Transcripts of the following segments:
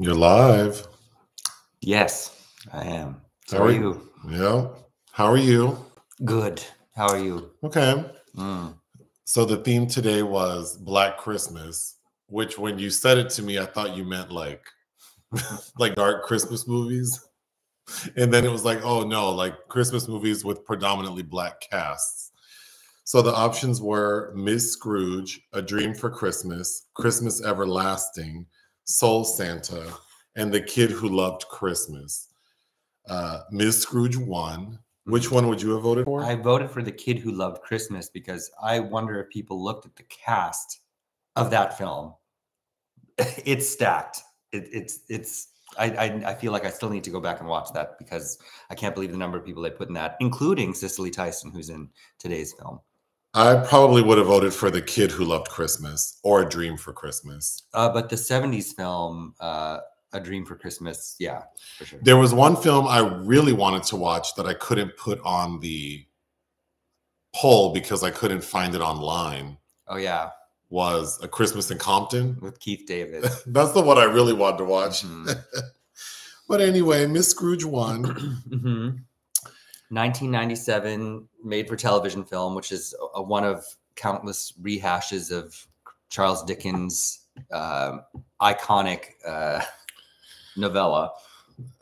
You're live. Yes, I am. How How are you? you? Yeah. How are you? Good. How are you? Okay. Mm. So the theme today was Black Christmas, which when you said it to me, I thought you meant like like dark Christmas movies. And then it was like, oh no, like Christmas movies with predominantly black casts. So the options were Miss Scrooge, A Dream for Christmas, Christmas Everlasting, Soul Santa, and The Kid Who Loved Christmas. Uh, Miss Scrooge won. Which one would you have voted for? I voted for the kid who loved Christmas because I wonder if people looked at the cast of that film. It's stacked. It, it's it's. I, I I feel like I still need to go back and watch that because I can't believe the number of people they put in that, including Cicely Tyson, who's in today's film. I probably would have voted for The Kid Who Loved Christmas or A Dream for Christmas. Uh, but the '70s film, uh, A Dream for Christmas, yeah, for sure. There was one film I really wanted to watch that I couldn't put on the poll because I couldn't find it online. Oh yeah, Was A Christmas in Compton. with Keith David. That's the one I really wanted to watch. Mhm. But anyway, Miss Scrooge won. hmm 1997 made for television film, which is a, a one of countless rehashes of Charles Dickens' um iconic uh, novella.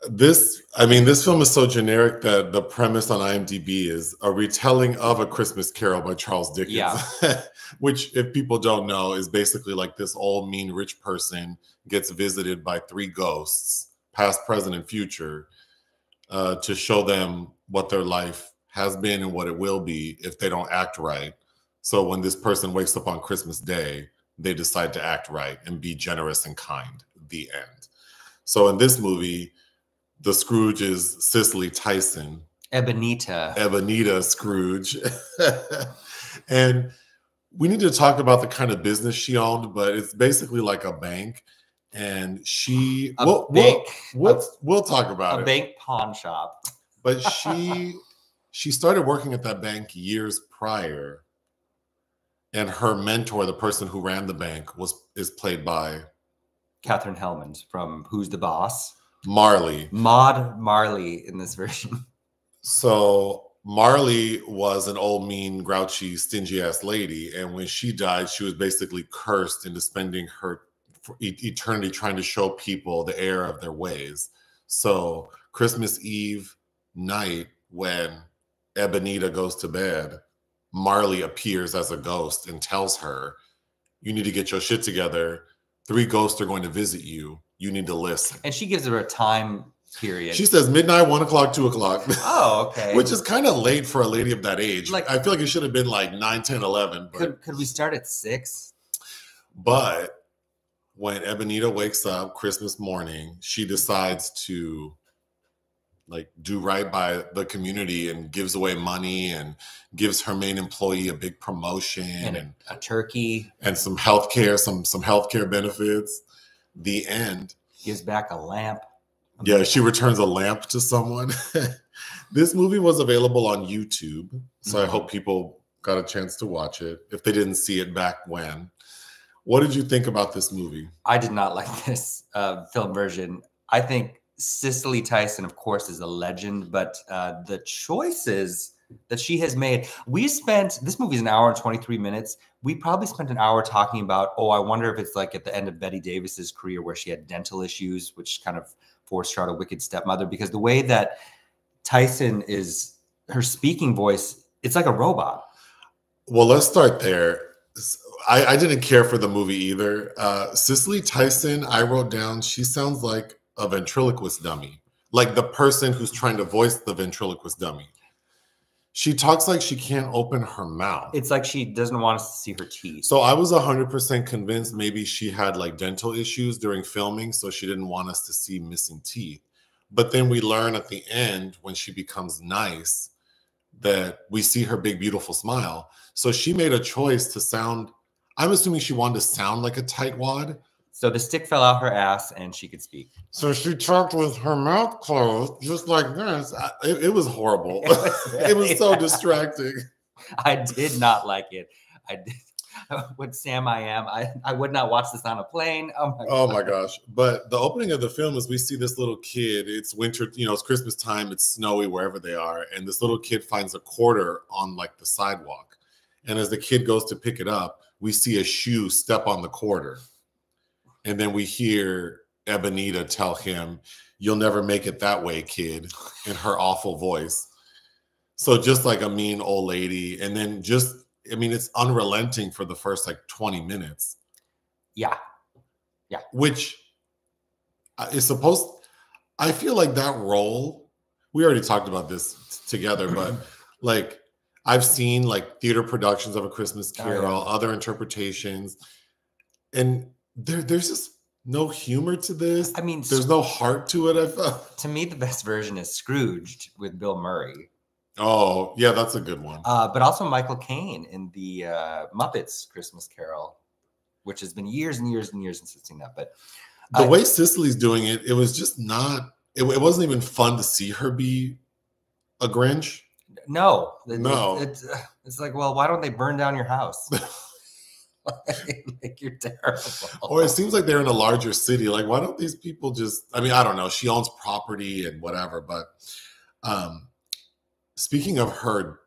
This, I mean, this film is so generic that the premise on IMDb is a retelling of A Christmas Carol by Charles Dickens. Yeah. Which, if people don't know, is basically like this old, mean, rich person gets visited by three ghosts, past, present, and future, uh, to show them what their life has been and what it will be if they don't act right. So when this person wakes up on Christmas Day, they decide to act right and be generous and kind. The end. So in this movie, the Scrooge is Cicely Tyson, Ebenita. Ebenita Scrooge. and we need to talk about the kind of business she owned, but it's basically like a bank. And she, A we'll, we'll, bank. we'll, we'll talk about a it. bank pawn shop. But she, she started working at that bank years prior. And her mentor, the person who ran the bank, was is played by Katherine Helmond from Who's the Boss? Marley. Maude Marley in this version. So Marley was an old, mean, grouchy, stingy ass lady, and when she died, she was basically cursed into spending her eternity trying to show people the error of their ways. So Christmas Eve night, when Ebenita goes to bed, Marley appears as a ghost and tells her, "You need to get your shit together. Three ghosts are going to visit you. You need to listen." And she gives her a time period. She says midnight, one o'clock, two o'clock. oh, okay. Which is kind of late for a lady of that age. Like- I feel like it should have been like 9, 10, 11. But could, could we start at six? but when Ebenita wakes up Christmas morning, she decides to like do right by the community and gives away money and gives her main employee a big promotion And and a turkey and some health care, some some health care benefits. The end. gives back a lamp. Yeah, she returns a lamp to someone. this movie was available on YouTube, so I Mhm. hope people got a chance to watch it if they didn't see it back when. What did you think about this movie? I did not like this uh, film version. I think Cicely Tyson, of course, is a legend, but uh, the choices that she has made, we spent this movie's an hour and 23 minutes. We probably spent an hour talking about, oh, I wonder if it's like at the end of Bette Davis's career where she had dental issues, which kind of forced her out a wicked stepmother. Because the way that Tyson is, her speaking voice, it's like a robot. Well, let's start there. I, I didn't care for the movie either. Uh, Cicely Tyson, I wrote down, she sounds like a ventriloquist dummy, like the person who's trying to voice the ventriloquist dummy. She talks like she can't open her mouth. It's like she doesn't want us to see her teeth. So I was 100% convinced maybe she had like dental issues during filming, so she didn't want us to see missing teeth. But then we learn at the end when she becomes nice that we see her big, beautiful smile. So she made a choice to sound, I'm assuming she wanted to sound like a tightwad. So the stick fell out her ass and she could speak. So she talked with her mouth closed, just like this. I- It, it was horrible. It was it was so distracting. I did not like it. I did. what Sam I am. I, I would not watch this on a plane. Oh my Oh my gosh. But the opening of the film is we see this little kid. It's winter, you know, it's Christmas time, it's snowy wherever they are. And this little kid finds a quarter on like the sidewalk. And as the kid goes to pick it up, we see a shoe step on the quarter. And then we hear Ebenita tell him, You'll never make it that way, kid, in her awful voice. So just like a mean old lady. And then just, I mean, it's unrelenting for the first like 20 minutes Yeah. Yeah. Which uh, is supposed i feel like that role we already talked about this together but like i've seen like theater productions of a christmas Oh, yeah. carol other interpretations and there there's just no humor to this I mean, there's no heart to it i felt to me, the best version is Scrooged with Bill Murray, oh yeah that's a good one uh, but also Michael Caine in the uh, Muppets Christmas Carol, which has been years and years and years since I've seen that. But the I- way Cicely's doing it, it was just not. It, it wasn't even fun to see her be a Grinch. no, it- No. it's, it's like, well, why don't they burn down your house? like you're terrible. Or it seems like they're in a larger city. Like, why don't these people just? I mean, I don't know. She owns property and whatever, but um, speaking of her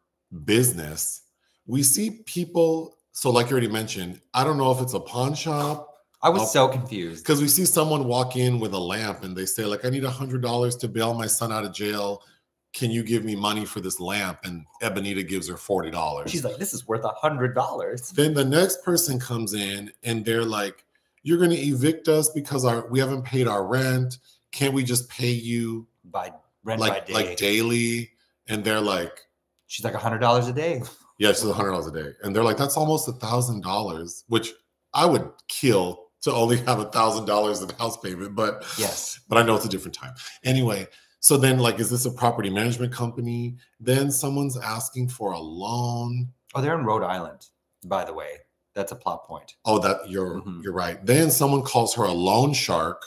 business, we see people. So, like you already mentioned, I don't know if it's a pawn shop I was Oh. so confused. because we see someone walk in with a lamp and they say, like, I need a hundred dollars to bail my son out of jail. Can you give me money for this lamp? And Ebenita gives her forty dollars. She's like, this is worth a hundred dollars. Then the next person comes in and they're like, "You're going to evict us because our we haven't paid our rent. Can't we just pay you By rent by like day. like daily?" And they're like, She's like a hundred dollars a day. "Yeah, she's a hundred dollars a day." And they're like, "That's almost a thousand dollars," which I would kill to only have a thousand dollars in house payment. But Yes. but I know it's a different time. Anyway, so then like, is this a property management company? Then someone's asking for a loan. Oh, they're in Rhode Island, by the way. That's a plot point. Oh, that you're Mhm. you're right. Then someone calls her a loan shark,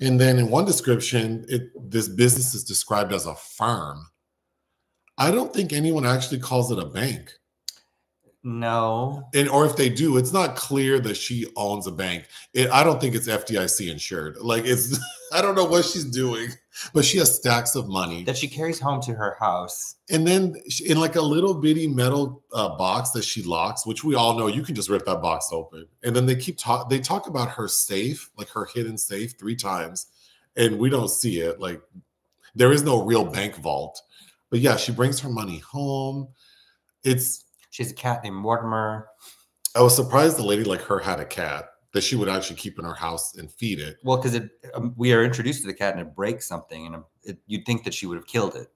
and then in one description, it this business is described as a firm. I don't think anyone actually calls it a bank, No. and or if they do, it's not clear that she owns a bank. It, I don't think it's FDIC insured. Like it's, I don't know what she's doing, but she has stacks of money. That she carries home to her house. And then she- in like a little bitty metal uh, box that she locks, which we all know you can just rip that box open. And then they keep talk. They talk about her safe, like her hidden safe, three times, and we don't see it. Like there is no real bank vault. But yeah, she brings her money home. It's. She has a cat named Mortimer. I was surprised the lady like her had a cat that she would actually keep in her house and feed it. Well, because it um, we are introduced to the cat and it breaks something, and it, you'd think that she would have killed it.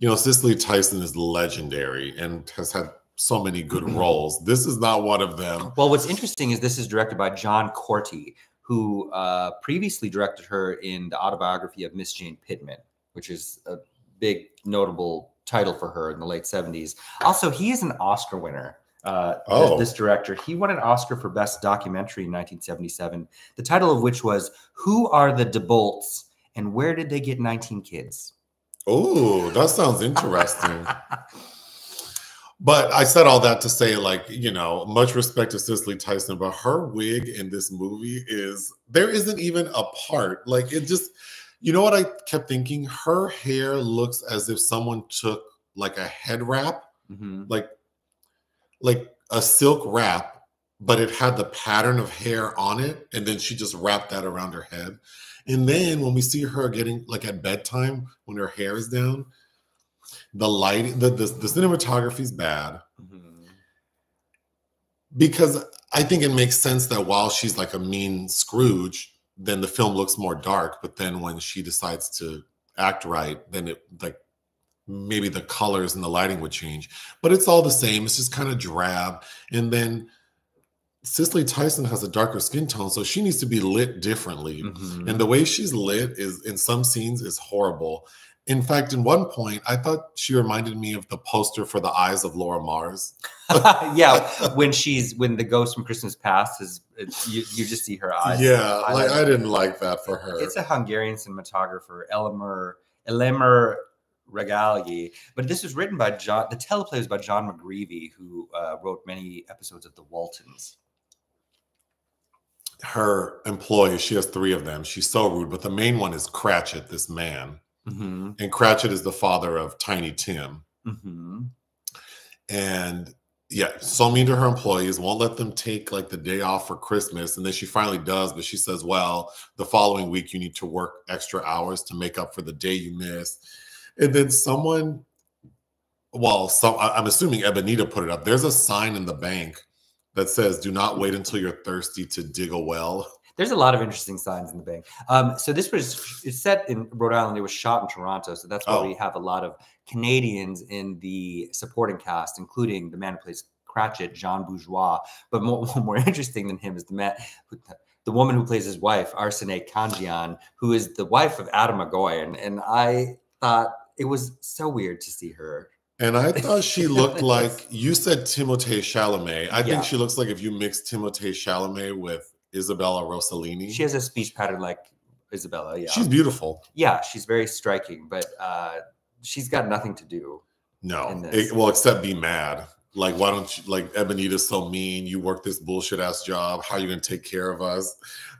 You know, Cicely Tyson is legendary and has had so many good roles. This is not one of them. Well, what's interesting is this is directed by John Korty, who uh, previously directed her in the autobiography of Miss Jane Pittman, which is a big notable title for her in the late 70s. Also, he is an Oscar winner. Uh, Oh. this director, he won an Oscar for Best Documentary in 1977, the title of which was "Who Are the DeBolts and Where Did They Get 19 Kids?" Oh, that sounds interesting. But I said all that to say, like, you know, much respect to Cicely Tyson, but her wig in this movie is there isn't even a part. Like, it just, you know what I kept thinking? Her hair looks as if someone took like a head wrap, Mhm. like, like a silk wrap, but it had the pattern of hair on it, and then she just wrapped that around her head. And then when we see her getting like at bedtime when her hair is down, the light, the the, the cinematography is bad Mhm. because I think it makes sense that while she's like a mean Scrooge, then the film looks more dark. But then when she decides to act right, then it like maybe the colors and the lighting would change. But it's all the same. It's just kind of drab. And then Cicely Tyson has a darker skin tone, so she needs to be lit differently. Mhm. And the way she's lit is in some scenes is horrible. In fact, in one point, I thought she reminded me of the poster for the eyes of Laura Mars. yeah, when she's when the ghost from Christmas Past is you, you just see her eyes. yeah, like. I didn't like that for her. It's a Hungarian cinematographer, Elemér Elemér Ragályi. But this was written by John. The teleplay was by John McGreevy, who uh, wrote many episodes of The Waltons. Her employees, she has three of them. She's so rude, but the main one is Cratchit, this man. Mm-hmm. And Cratchit is the father of Tiny Tim. Mm-hmm. and yeah, so mean to her employees, won't let them take like the day off for Christmas. And then she finally does, but she says, Well, the following week you need to work extra hours to make up for the day you missed. And then someone, well, some I- I'm assuming Ebenita put it up. There's a sign in the bank that says, Do not wait until you're thirsty to dig a well. There's a lot of interesting signs in the bank. Um, so this was it's set in Rhode Island. It was shot in Toronto, so that's why Oh. we have a lot of Canadians in the supporting cast, including the man who plays Cratchit, Jean Bourgeois. But more, more interesting than him is the man, who, the woman who plays his wife, Arsinée Khanjian, who is the wife of Atom Egoyan. And I thought it was so weird to see her. And I thought she looked like you said Timothée Chalamet. I Yeah. think she looks like if you mix Timothée Chalamet with Isabella Rossellini. She has a speech pattern like Isabella. Yeah, She's beautiful. yeah, she's very striking, but uh, she's got nothing to do. No, it- well, except be mad. Like, why don't you like Ebenita's so mean? You work this bullshit ass job. How are you gonna take care of us?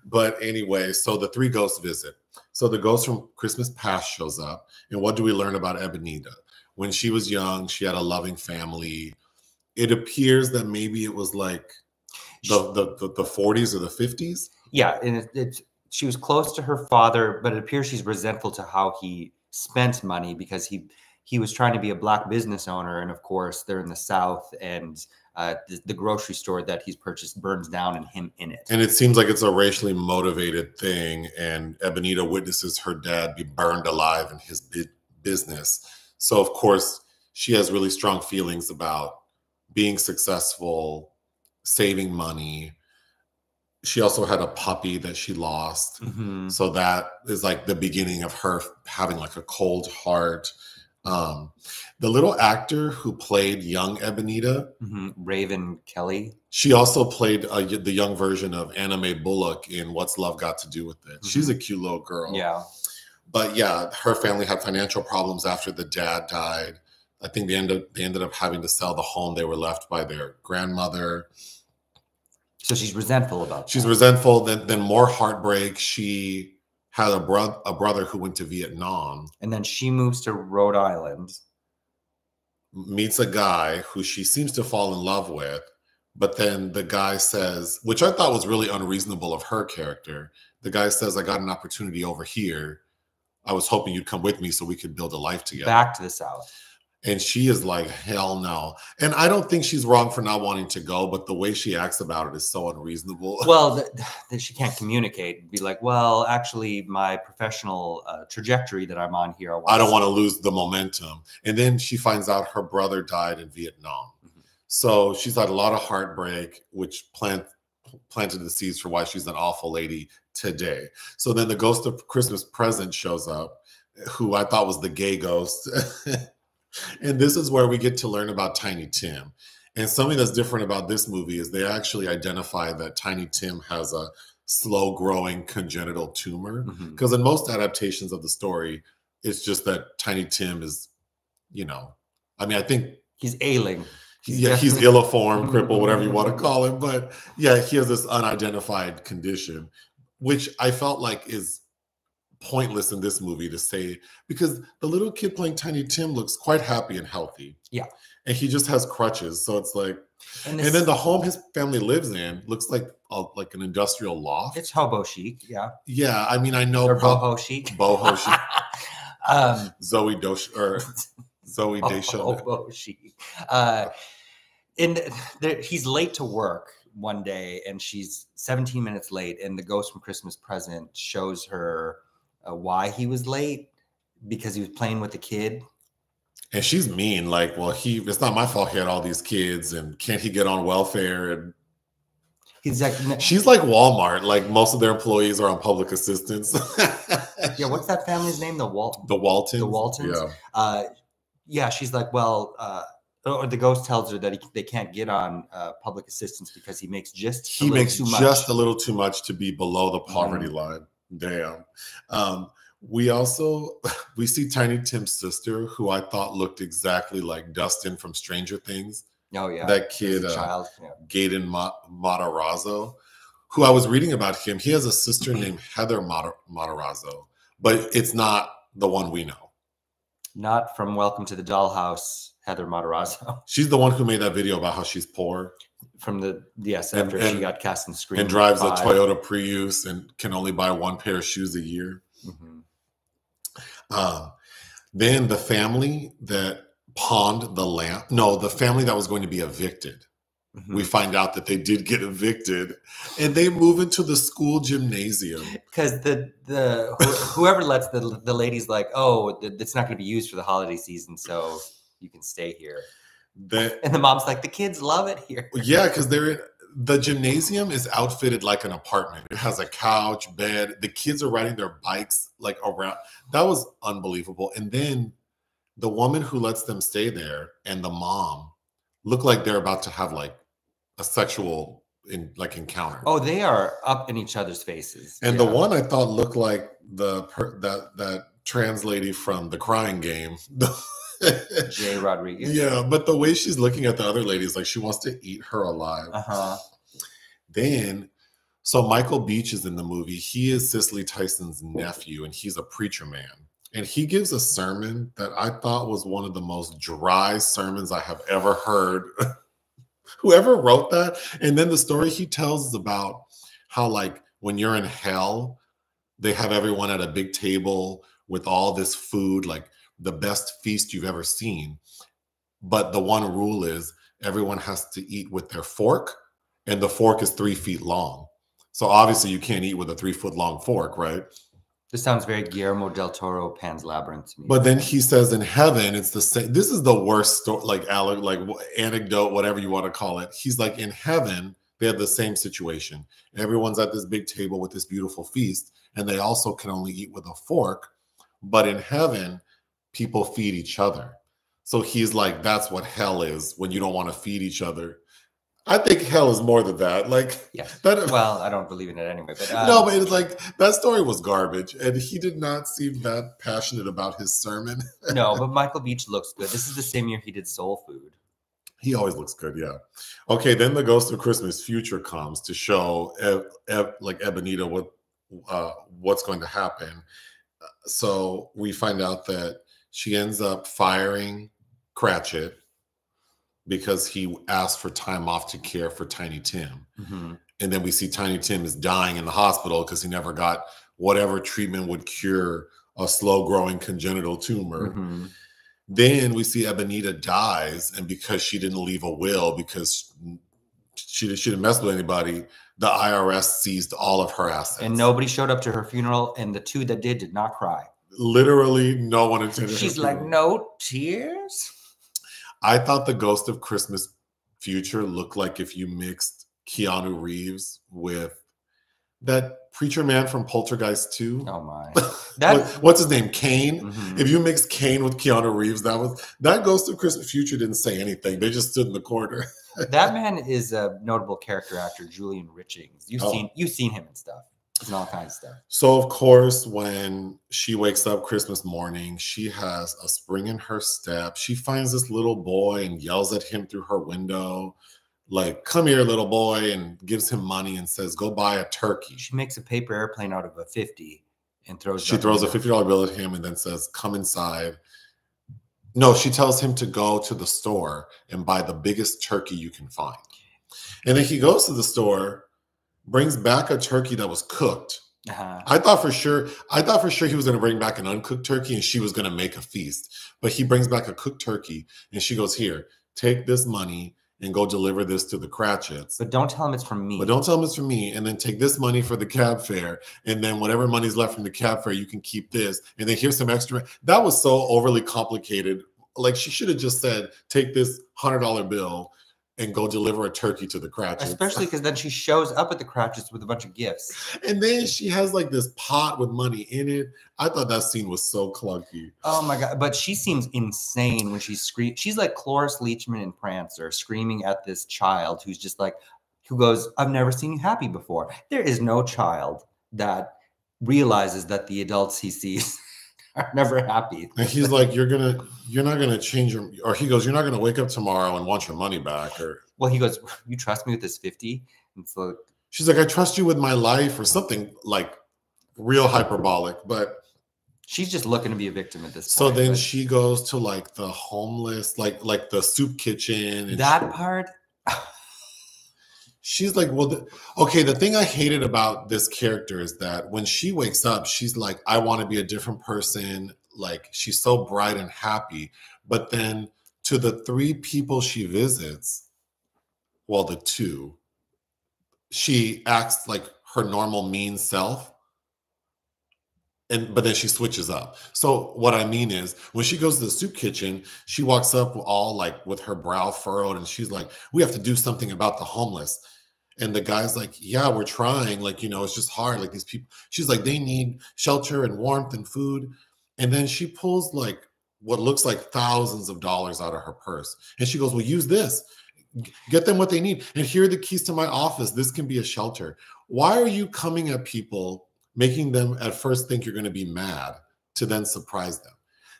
But anyway, so the three ghosts visit. So the ghost from Christmas past shows up, and what do we learn about Ebenita? When she was young, she had a loving family. It appears that maybe it was like the the the, the 40s or the 50s. Yeah, and it, it, she was close to her father, but it appears she's resentful to how he spent money because he he was trying to be a black business owner, and of course they're in the South, and uh, the, the grocery store that he's purchased burns down, and him in it. And it seems like it's a racially motivated thing. And Ebenita witnesses her dad be burned alive in his bi- business. So, of course, she has really strong feelings about being successful, saving money. She also had a puppy that she lost. Mhm. So, that is like the beginning of her having like a cold heart. Um, the little actor who played young Ebenita, Mhm. Raven Kelly. she also played uh, the young version of Anna Mae Bullock in What's Love Got to Do with It. She's a cute little girl. Yeah. But yeah, her family had financial problems after the dad died. I think they ended they ended up having to sell the home they were left by their grandmother. So she's resentful about She's that. resentful. Then then more heartbreak. She had a brother a brother who went to Vietnam. and then she moves to Rhode Island. meets a guy who she seems to fall in love with, but then the guy says, which I thought was really unreasonable of her character. The guy says, I got an opportunity over here. I was hoping you'd come with me so we could build a life together. Back to the South. And she is like, hell no. And I don't think she's wrong for not wanting to go, but the way she acts about it is so unreasonable. well that she can't communicate be like well actually my professional uh, trajectory that i'm on here I don't want to lose the momentum. And then she finds out her brother died in Vietnam. Mhm. So she's had a lot of heartbreak, which plant, planted the seeds for why she's an awful lady today. So then the ghost of Christmas present shows up, who I thought was the gay ghost. and this is where we get to learn about Tiny Tim. And something that's different about this movie is they actually identify that Tiny Tim has a slow growing congenital tumor mm-hmm. because in most adaptations of the story it's just that tiny tim is you know i mean i think he's ailing he- yeah he's illiform cripple, whatever you want to call him. but yeah he has this unidentified condition which i felt like is pointless in this movie to say because the little kid playing tiny tim looks quite happy and healthy. Yeah. and he just has crutches so it's like and, and then the home his family lives in looks like a, like an industrial loft. It's hobo chic yeah. Yeah i mean i know or boho chic. boho chic. Um Zoe Dosh or Zooey Deschanel. hobo chic. Uh and there, he's late to work one day and she's 17 minutes late and the ghost from christmas present shows her uh, why he was late because he was playing with the kid And she's mean, like, well, he it's not my fault he had all these kids and can't he get on welfare? And he's like "No." she's like Walmart, like most of their employees are on public assistance. yeah what's that family's name the walt the Waltons. The Waltons? Yeah. uh yeah she's like well uh or the ghost tells her that he, they can't get on uh, public assistance because he makes just he makes too much. just a little too much to be below the Mm-hmm. poverty line. Damn. Um, We also we see Tiny Tim's sister, who I thought looked exactly like Dustin from Stranger Things. Oh yeah, that kid, uh, child. Yeah. Gaten Ma- Matarazzo, who I was reading about him. He has a sister named Heather Mata- Matarazzo, but it's not the one we know. Not from Welcome to the Dollhouse, Heather Matarazzo. She's the one who made that video about how she's poor From the yes, And- after she got cast in Scream and drives a five. Toyota Prius and can only buy one pair of shoes a year. Mhm. Um, then the family that pawned the lamp, no, the family that was going to be evicted. Mhm. We find out that they did get evicted and they move into the school gymnasium. because the the wh- whoever lets the the ladies like oh it's not going to be used for the holiday season so you can stay here That and the mom's like the kids love it here yeah, because they're the gymnasium is outfitted like an apartment. It has a couch, bed. The kids are riding their bikes like around. That was unbelievable. And then the woman who lets them stay there and the mom look like they're about to have like a sexual in like encounter. oh they are up in each other's faces And the one I thought looked like the per, that that trans lady from the Crying Game. jay rodriguez yeah, but the way she's looking at the other lady is like she wants to eat her alive. uh-huh Then, so Michael Beach is in the movie. He is Cicely Tyson's nephew, and he's a preacher man. And he gives a sermon that I thought was one of the most dry sermons I have ever heard. Whoever wrote that, and then the story he tells is about how, like, when you're in hell, they have everyone at a big table with all this food, like the best feast you've ever seen. But the one rule is everyone has to eat with their fork and the fork is three feet long. So obviously you can't eat with a three foot long fork, right? this sounds very guillermo del toro pan's labyrinth to me But then he says in heaven it's the same. This is the worst story, like Alec, like anecdote, whatever you want to call it. He's like in heaven they have the same situation. Everyone's at this big table with this beautiful feast, and they also can only eat with a fork. But in heaven, people feed each other. So he's like, that's what hell is when you don't want to feed each other. I think hell is more than that. Like that. well i don't believe in it anyway but um, no, but it's like that story was garbage, and he did not seem that passionate about his sermon. no but michael beach looks good this is the same year he did soul food He always looks good, yeah. Okay, then the Ghost of Christmas Future comes to show like Ebenita what uh, what's going to happen. So we find out that she ends up firing Cratchit because he asked for time off to care for Tiny Tim. Mhm. And then we see Tiny Tim is dying in the hospital because he never got whatever treatment would cure a slow growing congenital tumor. Mhm. Then we see Ebenita dies, and because she didn't leave a will, because she, she didn't mess with anybody, the IRS seized all of her assets. and nobody showed up to her funeral and the two that did did not cry literally no one attended. she's like funeral. no tears I thought the Ghost of Christmas Future looked like if you mixed Keanu Reeves with that preacher man from Poltergeist 2. oh my that what's his name? Kane. Mhm. If you mix Kane with Keanu Reeves, that was that Ghost of Christmas Future didn't say anything. They just stood in the corner. that man is a notable character actor, Julian Richings. You've Oh. seen you've seen him and stuff. And all kinds of stuff. So of course, when she wakes up Christmas morning, she has a spring in her step. She finds this little boy and yells at him through her window, like, "Come here, little boy," and gives him money and says, "Go buy a turkey." She makes a paper airplane out of a 50 and throws She throws a fifty dollar bill at him and then says, "Come inside." No, she tells him to go to the store and buy the biggest turkey you can find. And then he goes to the store, brings back a turkey that was cooked. Uh-huh. I thought for sure, I thought for sure he was going to bring back an uncooked turkey and she was going to make a feast. But he brings back a cooked turkey and she goes, "Here, take this money and go deliver this to the Cratchits." But don't tell him it's from me. But don't tell him it's from me. And then take this money for the cab fare. And then whatever money's left from the cab fare, you can keep this. And then here's some extra. That was so overly complicated. Like she should have just said, take this hundred dollar bill and go deliver a turkey to the Cratchits. Especially because then she shows up at the Cratchits with a bunch of gifts. and then she has like this pot with money in it. I thought that scene was so clunky. Oh my god! But she seems insane when she's screaming. She's like Cloris Leachman in Prancer, screaming at this child who's just like, who goes, "I've never seen you happy before." There is no child that realizes that the adults he sees are never happy. And he's like, "You're gonna, you're not gonna change your," or he goes, "You're not gonna wake up tomorrow and want your money back," or Well, he goes, "You trust me with this 50? And so she's like, "I trust you with my life," or something like real hyperbolic. But she's just looking to be a victim at this so point. then but she goes to like the homeless, like like the soup kitchen, and that part, she's like, "Well, the, okay." The thing I hated about this character is that when she wakes up, she's like, "I want to be a different person." Like she's so bright and happy, but then to the three people she visits, well, the two, she acts like her normal mean self and but then she switches up so what i mean is when she goes to the soup kitchen she walks up all like with her brow furrowed and she's like we have to do something about the homeless and the guy's like yeah we're trying like you know it's just hard like these people she's like they need shelter and warmth and food. And then she pulls like what looks like thousands of dollars out of her purse. And she goes well use this. Get them what they need. And here are the keys to my office. This can be a shelter. Why are you coming at people making them at first think you're going to be mad to then surprise them?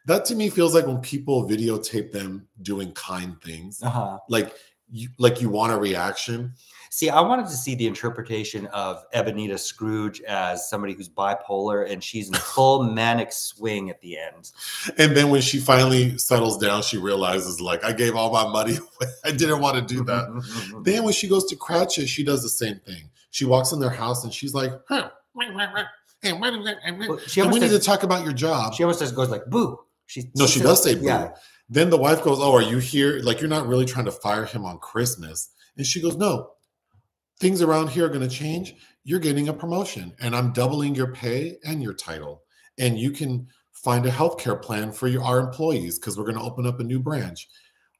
That to me feels like when people videotape them doing kind things uh-huh. like you like you want a reaction see, I wanted to see the interpretation of Ebenita Scrooge as somebody who's bipolar and she's in full manic swing at the end. and then when she finally settles down she realizes like i gave all my money away i didn't want to do that then when she goes to cratchit she does the same thing she walks in their house and she's like huh, hey, why do we- Well, she and we need to talk about your job she almost just goes like boo. She, No, she does say boo. Yeah. Then the wife goes, Oh, are you here? Like, you're not really trying to fire him on Christmas. And she goes, No, things around here are going to change. You're getting a promotion, and I'm doubling your pay and your title. And you can find a healthcare plan for your, our employees because we're going to open up a new branch.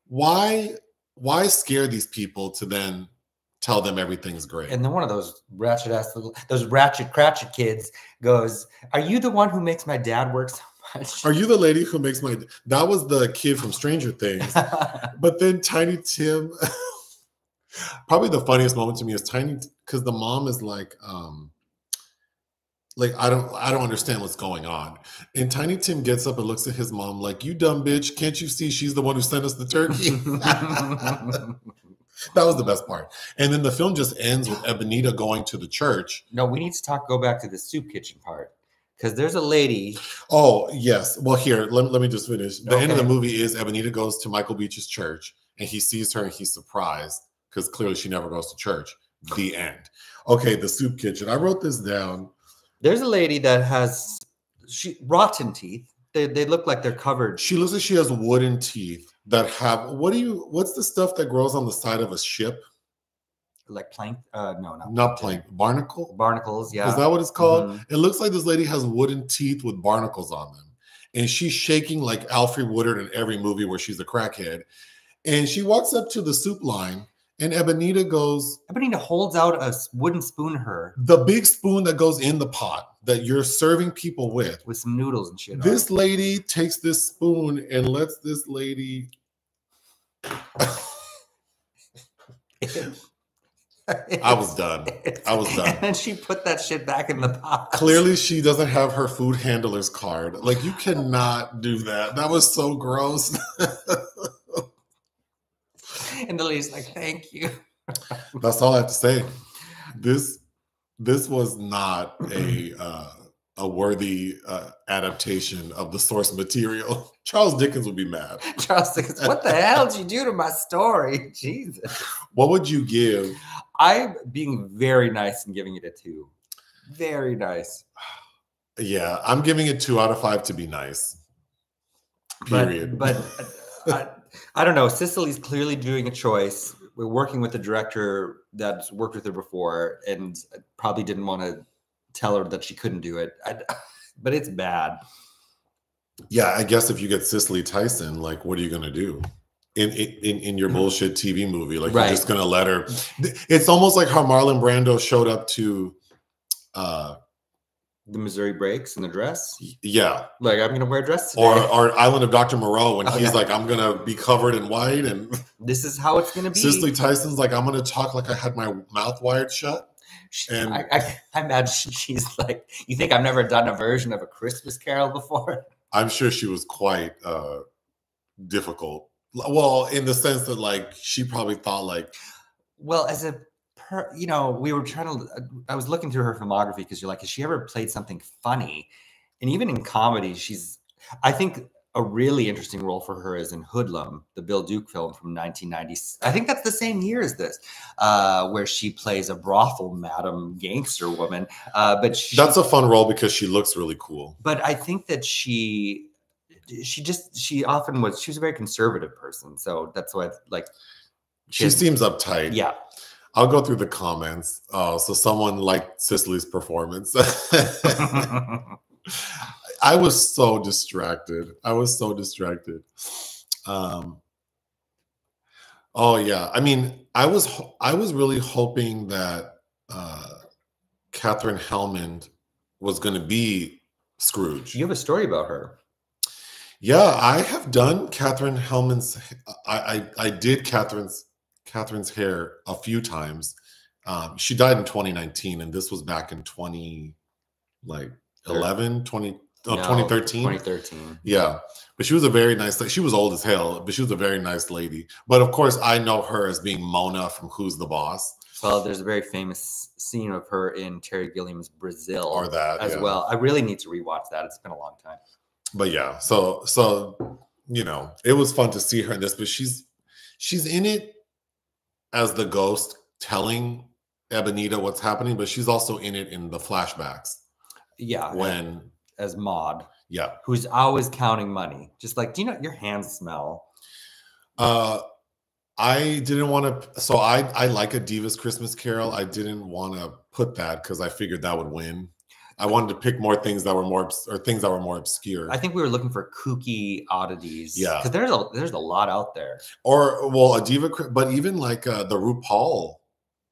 Why? Why scare these people to then tell them everything's great? And then one of those ratchet ass little those ratchet cratchet kids goes, Are you the one who makes my dad work so much? are you the lady who makes my? That was the kid from Stranger Things. But then Tiny Tim, probably the funniest moment to me is Tiny because the mom is like, um, like I don't, I don't understand what's going on. And Tiny Tim gets up and looks at his mom like, "You dumb bitch! Can't you see she's the one who sent us the turkey?" that was the best part. And then the film just ends with Ebenita going to the church. no, we need to talk go back to the soup kitchen part. Because there's a lady. Oh yes. Well, here let, let me just finish. The end of the movie is Ebenita goes to Michael Beach's church and he sees her and he's surprised because clearly she never goes to church. The end. Okay, the soup kitchen. I wrote this down. There's a lady that has she rotten teeth. They, they look like they're covered. She looks like she has wooden teeth that have what do you what's the stuff that grows on the side of a ship? like plank. Uh, no, no, Not plank, barnacle? barnacles. Yeah, Is that what it's called? Mhm. It looks like this lady has wooden teeth with barnacles on them. And she's shaking like Alfred Woodard in every movie where she's a crackhead. And she walks up to the soup line, and Ebenita goes, Ebenita holds out a wooden spoon her The big spoon that goes in the pot that you're serving people with. with some noodles and shit. on This lady takes this spoon and lets this lady. I was done. I was done. And she put that shit back in the pot. Clearly, she doesn't have her food handler's card. Like, you cannot do that. That was so gross. And the lady's like, "Thank you." That's all I have to say. This this was not a uh, a worthy uh, adaptation of the source material. Charles Dickens would be mad. Charles says, "What the hell did you do to my story?" Jesus. What would you give? I'm being very nice and giving it a two. Very nice. Yeah, I'm giving it two out of five to be nice. Period. But, but uh, I, don't know. Cicely's clearly doing a choice. We're working with a director that's worked with her before and probably didn't want to tell her that she couldn't do it. I, but it's bad. yeah, I guess if you get Cicely Tyson, like, what are you gonna do? In, in in your bullshit TV movie, like Mm-hmm. Right. you're just gonna let her. It's almost like how Marlon Brando showed up to, uh, The Missouri breaks in the dress. yeah, Like I'm gonna wear a dress today. or or Island of Dr. Moreau when Oh, he's yeah. like, I'm gonna be covered in white, and this is how it's gonna be. Cicely Tyson's like, I'm gonna talk like I had my mouth wired shut. She- And- I, I, I imagine she's like, you think I've never done a version of a Christmas Carol before? I'm sure she was quite uh difficult. Well, in the sense that like she probably thought like Well, as a per, you know, we were trying to. I was looking through her filmography because you're like, has she ever played something funny? And even in comedy, she's. I think a really interesting role for her is in Hoodlum, the Bill Duke film from 1990. I think that's the same year as this, uh, where she plays a brothel madam gangster woman. Uh, but she, that's a fun role because she looks really cool. but I think that she she just she often was she was a very conservative person, so that's why like She Yeah. seems uptight. yeah. I'll go through the comments. Oh, so someone liked Cicely's performance. I was so distracted. I was so distracted. Um, oh yeah. I mean, I was I was really hoping that uh, Katherine Helmond was going to be Scrooge. you have a story about her. Yeah, I have done Katherine Helmond's. I I, I did Katherine's Katherine's hair a few times. Um, she died in 2019, and this was back in 20 like 11, 20, oh, No, 2013. 2013. Yeah, but she was a very nice. She was old as hell, but she was a very nice lady. But of course, I know her as being Mona from Who's the Boss Well, there's a very famous scene of her in Terry Gilliam's Brazil or that as yeah. well. I really need to rewatch that. It's been a long time. but yeah so so you know it was fun to see her in this but she's she's in it as the ghost telling Ebenita what's happening but she's also in it in the flashbacks. Yeah, when as Maude, yeah. Who's always counting money. Just like, do you know your hands smell? uh i didn't want to so i i like a divas christmas carol. I didn't want to put that because i figured that would win i wanted to pick more things that were more or things that were more obscure I think we were looking for kooky oddities. Yeah. because there's a there's a lot out there. or well a diva but even like uh the rupaul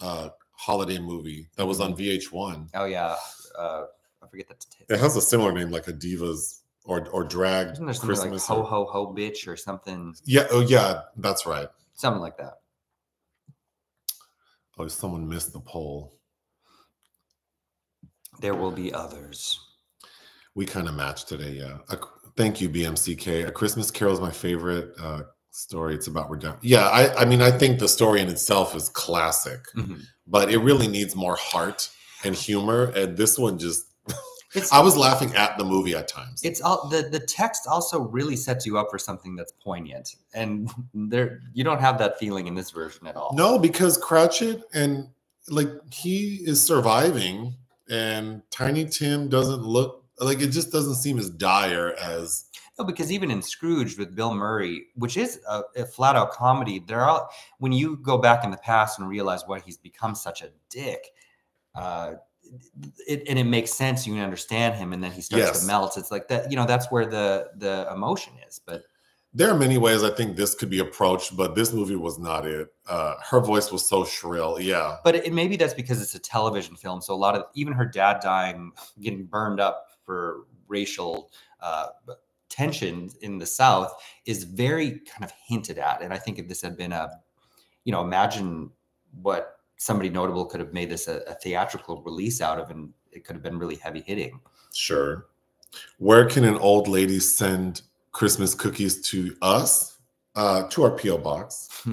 uh holiday movie that was on vh1 Oh yeah, uh, I forget that. It has a similar name, like a divas or or drag Isn't there something Christmas. like ho ho ho bitch or something yeah, oh yeah, that's right. something like that? Oh, someone missed the poll. There will be others. We kind of matched today, yeah. A- thank you, BMCK. A Christmas Carol is my favorite uh, story. It's about redemption. Yeah, I, I mean, I think the story in itself is classic, Mhm. but it really needs more heart and humor. And this one just, It's I was laughing at the movie at times. it's all the the text also really sets you up for something that's poignant, and there you don't have that feeling in this version at all. No, because Cratchit and like he is surviving, and Tiny Tim doesn't look like it. Just doesn't seem as dire as No, because even in Scrooge with Bill Murray, which is a, a flat out comedy, there are when you go back in the past and realize why he's become such a dick, uh, it, and it makes sense. You can understand him, and then he starts Yes. to melt. It's like that. You know, that's where the the emotion is. But there are many ways I think this could be approached, but this movie was not it. Uh, her voice was so shrill. Yeah, but it, maybe that's because it's a television film. So a lot of even her dad dying, getting burned up for racial uh, tension in the South is very kind of hinted at. And I think if this had been a, you know, imagine what somebody notable could have made this a, a theatrical release out of, and it could have been really heavy hitting. sure. Where can an old lady send Christmas cookies to us? Uh, to our PO box.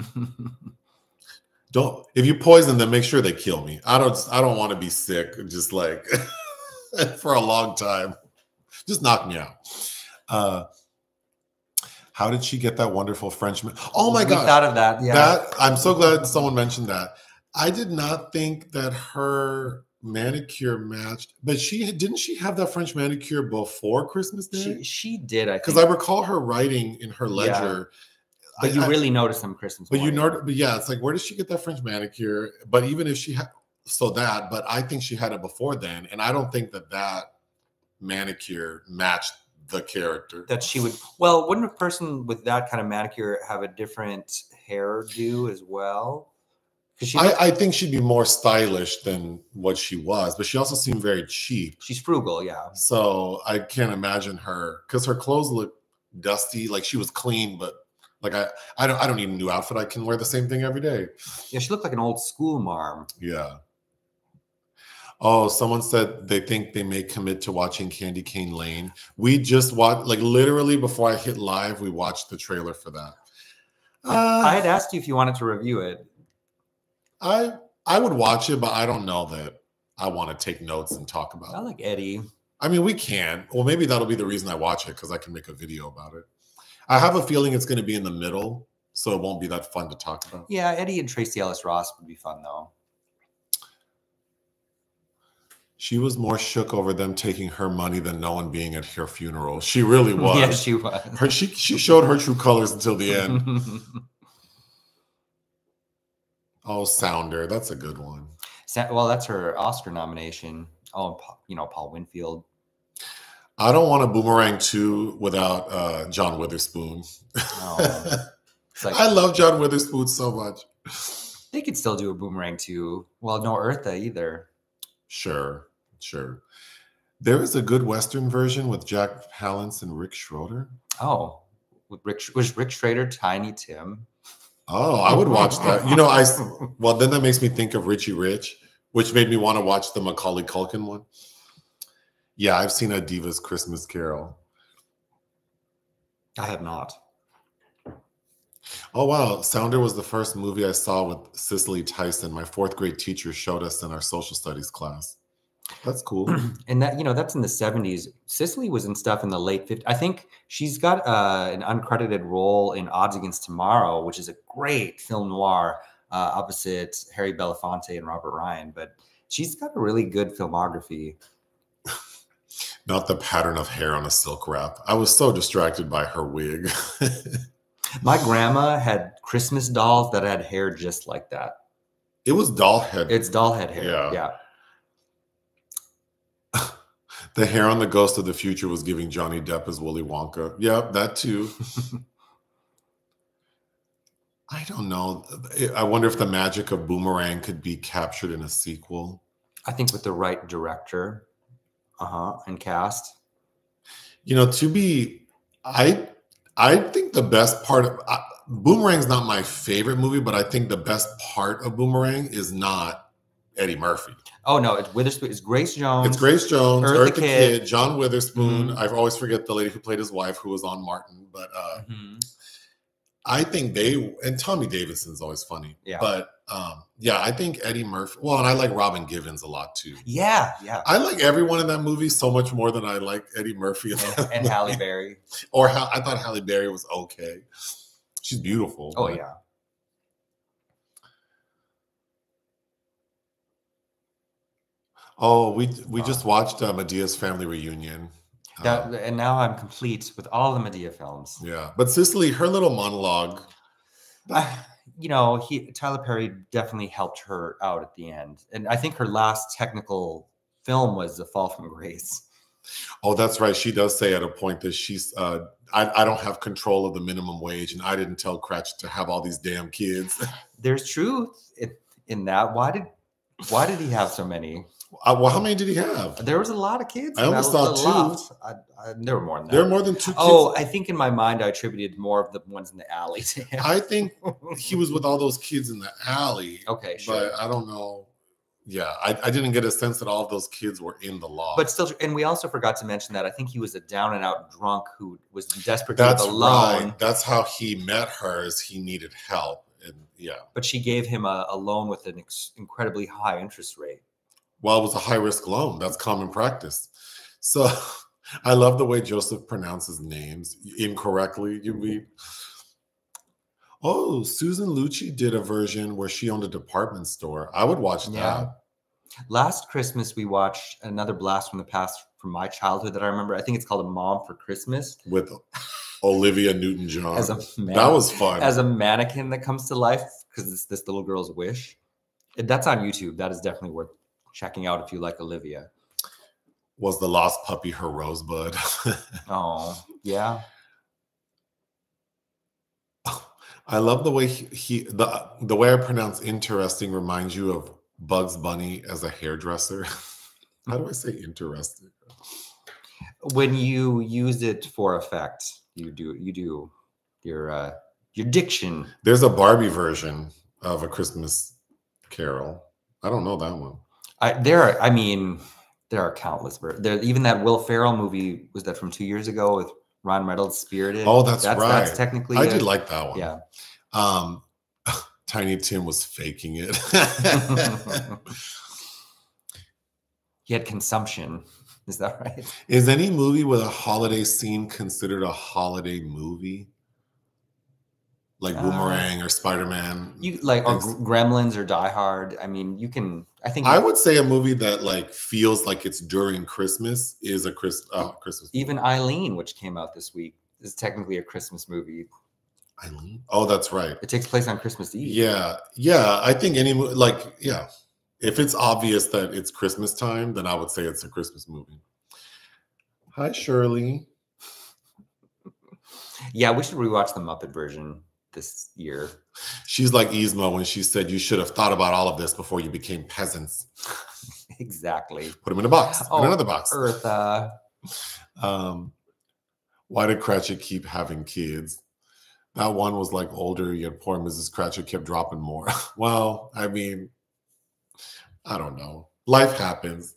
don't if you poison them make sure they kill me i don't i don't want to be sick just like for a long time just knock me out uh how did she get that wonderful frenchman oh my god thought of that. Yeah. that i'm so glad someone mentioned that i did not think that her manicure matched but she didn't she have that french manicure before christmas day she, she did, I because i recall her writing in her Yeah. ledger but I- you I- really notice them Christmas. but you morning. know, but yeah, it's like where does she get that French manicure? But even if she had, so that, but I think she had it before then, and I don't think that that manicure matched the character. that she would well wouldn't a person with that kind of manicure have a different hairdo as well she I, I think she'd be more stylish than what she was, but she also seemed very cheap. she's frugal yeah So I can't imagine her because her clothes look dusty, like she was clean, but like I, I don't, I don't need a new outfit. I can wear the same thing every day. yeah she looked like an old school mom. Yeah. Oh, someone said they think they may commit to watching Candy Cane Lane. We just watched, like literally before I hit live, we watched the trailer for that. Uh, I had asked you if you wanted to review it. I I would watch it, but I don't know that I want to take notes and talk about I like Eddie. I mean, we can. Well, maybe that'll be the reason I watch it because I can make a video about it. I have a feeling it's going to be in the middle, so it won't be that fun to talk about. Yeah, Eddie and Tracee Ellis Ross would be fun though. She was more shook over them taking her money than no one being at her funeral. She really was. yeah, she was. her, she she showed her true colors until the end. oh, Sounder, that's a good one. Sa- well, that's her Oscar nomination. Oh, and Pa- you know Paul Winfield. I don't want a boomerang two without uh, John Witherspoon. Oh. Like I love John Witherspoon so much. they could still do a boomerang too. Well, no Eartha either. Sure, sure. There is a good Western version with Jack Palance and Rick Schroder. Oh, with Rick was Rick Schroder Tiny Tim. Oh, I would watch that. You know, I well then that makes me think of Richie Rich, which made me want to watch the Macaulay Culkin one. Yeah, I've seen a Divas Christmas Carol. I have not. Oh wow, Sounder was the first movie I saw with Cicely Tyson. My fourth grade teacher showed us in our social studies class. That's cool. and that you know that's in the 70s cicely was in stuff in the late 50s i think she's got uh, an uncredited role in odds against tomorrow which is a great film noir uh, opposite harry belafonte and robert ryan but she's got a really good filmography Not the pattern of hair on a silk wrap. I was so distracted by her wig. my grandma had christmas dolls that had hair just like that it was doll head. it's doll head hair Yeah. yeah the hair on the Ghost of the Future was giving Johnny Depp as Willy Wonka. Yep, that too. I don't know. I wonder if the magic of Boomerang could be captured in a sequel. i think with the right director uh-huh and cast You know, to be, I, I think the best part of uh, Boomerang's not my favorite movie, but I think the best part of Boomerang is not Eddie Murphy. Oh no it's witherspoon it's grace jones It's Grace Jones, Eartha Eartha, Kitt. Kitt, John Witherspoon. Mhm. I always forget the lady who played his wife, who was on Martin. But uh, Mhm. I think they and Tommy Davidson's always funny. Yeah. But um, yeah, I think Eddie Murphy. Well, and I like Robin Givens a lot too. yeah yeah I like everyone in that movie so much more than I like Eddie Murphy. and, halle berry Or how I thought Halle Berry was okay. She's beautiful. oh yeah Oh, we we just watched uh, Madea's family reunion. That, Um, and now I'm complete with all the Madea films. yeah, but Cicely, her little monologue. I- you know, he Tyler Perry definitely helped her out at the end, and I think her last technical film was *The Fall from Grace*. Oh, that's right. She does say at a point that she's, uh, I, I don't have control of the minimum wage, and I didn't tell Cratch to have all these damn kids. There's truth in, in that. Why did why did he have so many? Uh, well, how many did he have? There was a lot of kids. I almost only that saw little two. loft. I, I, there were more than that. There are more than two kids. Oh, I think in my mind I attributed more of the ones in the alley to him. I think he was with all those kids in the alley, okay, sure. but I don't know. Yeah, I, I didn't get a sense that all of those kids were in the law. But still, and we also forgot to mention that I think he was a down and out drunk who was desperate to that's alone. right. That's how he met her. Is he needed help, and yeah. But she gave him a, a loan with an ex- incredibly high interest rate. Well, it was a high risk loan. That's common practice. So I love the way Joseph pronounces names incorrectly. You mm-hmm. read. Oh, Susan Lucci did a version where she owned a department store. I would watch that. Yeah. Last Christmas, we watched another blast from the past from my childhood that I remember. I think it's called A Mom for Christmas. with Olivia Newton John. As a man, that was fun. as a mannequin that comes to life because it's this little girl's wish. And That's on YouTube. That is definitely worth checking out if you like Olivia. was the lost puppy her rosebud? Oh, yeah. I love the way he, he the the way I pronounce interesting reminds you of Bugs Bunny as a hairdresser. How do I say interesting? When you use it for effect, you do you do your uh your diction. There's a Barbie version of a Christmas Carol. I don't know that one. I, there are, I mean, there are countless. There, even that Will Ferrell movie was that from two years ago with Ryan Reynolds, Spirited. Oh, that's That's right. technically. I did like that one. Yeah. Um, Tiny Tim was faking it. he had consumption. Is that right? Is any movie with a holiday scene considered a holiday movie? Like Uh, Boomerang or Spider Man? You like or. Gremlins or Die Hard. I mean, you can. I think I would say a movie that like feels like it's during Christmas is a Chris, uh, Christmas. even Eileen, which came out this week, is technically a Christmas movie. Eileen? Oh, that's right. It takes place on Christmas Eve. Yeah, yeah. I think any like yeah, if it's obvious that it's Christmas time, then I would say it's a Christmas movie. Hi, Shirley. Yeah, we should rewatch the Muppet version this year. She's like Yzma when she said you should have thought about all of this before you became peasants. exactly. Put them in a box. Oh, in another box. Eartha. Um, why did Cratchit keep having kids? That one was like older, yet poor Mrs. Cratchit kept dropping more. well, I mean, I don't know. Life happens.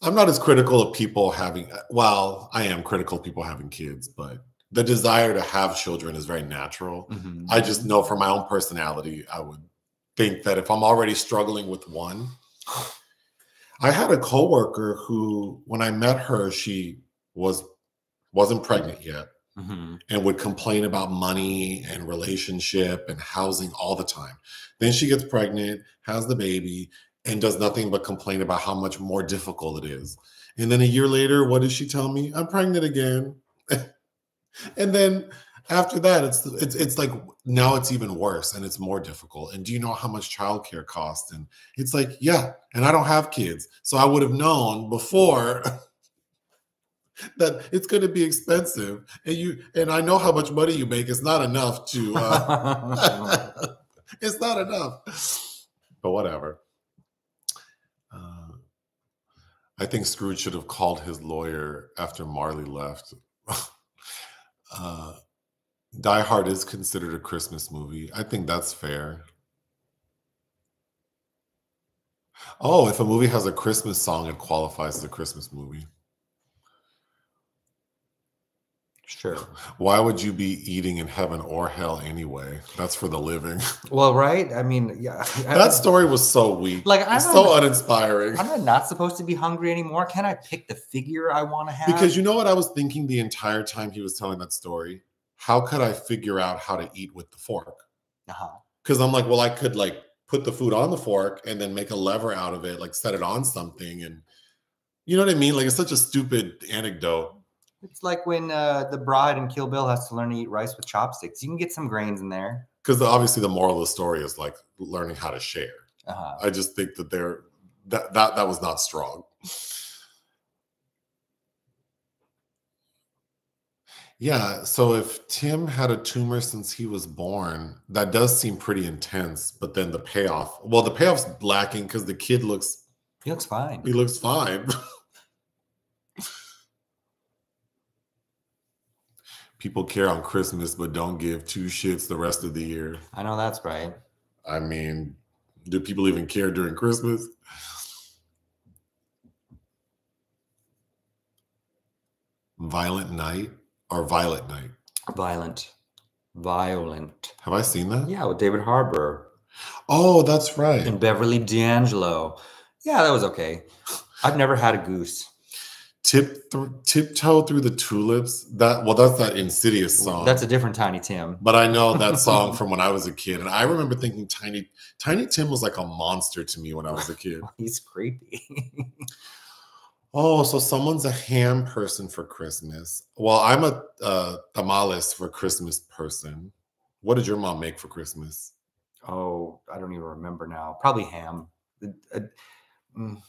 I'm not as critical of people having, well, I am critical of people having kids, but the desire to have children is very natural. Mhm. I just know from my own personality, I would think that if I'm already struggling with one, I had a coworker who, when I met her, she was wasn't pregnant yet Mhm. and would complain about money and relationship and housing all the time. Then she gets pregnant, has the baby, and does nothing but complain about how much more difficult it is. And then a year later, what does she tell me? I'm pregnant again. And then after that, it's it's it's like now it's even worse and it's more difficult. And do you know how much childcare costs? And it's like, yeah, and I don't have kids. So I would have known before that it's going to be expensive and you and i know how much money you make it's not enough to uh, it's not enough but whatever uh, i think scrooge should have called his lawyer after marley left uh, die hard is considered a christmas movie. I think that's fair. Oh if a movie has a christmas song it qualifies as a christmas movie sure. Why would you be eating in heaven or hell anyway? That's for the living. Well, right? I mean, yeah. I- that story was so weak. Like, I It's don't so uninspiring. I'm not supposed to be hungry anymore. Can I pick the figure I want to have? Because you know what I was thinking the entire time he was telling that story? How could I figure out how to eat with the fork? uh-huh. Because I'm like, well, I could like put the food on the fork and then make a lever out of it, like set it on something. And you know what I mean? Like it's such a stupid anecdote. It's like when uh, the bride in Kill Bill has to learn to eat rice with chopsticks. You can get some grains in there. Because obviously the moral of the story is like learning how to share. Uh-huh. I just think that they're that that that was not strong. Yeah, so if Tim had a tumor since he was born, that does seem pretty intense, but then the payoff, well, the payoff's lacking because the kid looks He looks fine. he looks fine. People care on Christmas, but don't give two shits the rest of the year. I know that's right. I mean, do people even care during Christmas? Violent Night or Violet Night? Violent. Violent. Have I seen that? Yeah, with David Harbour Oh, that's right. and Beverly D'Angelo. Yeah, that was okay. I've never had a goose. Tip th- tiptoe through the tulips. That well, that's that insidious song. That's a different Tiny Tim. but I know that song from when I was a kid, and I remember thinking Tiny Tiny Tim was like a monster to me when I was a kid. He's creepy. Oh, so someone's a ham person for Christmas. Well, I'm a uh, tamales for Christmas person. What did your mom make for Christmas? oh, I don't even remember now. Probably ham. Uh, uh, mm,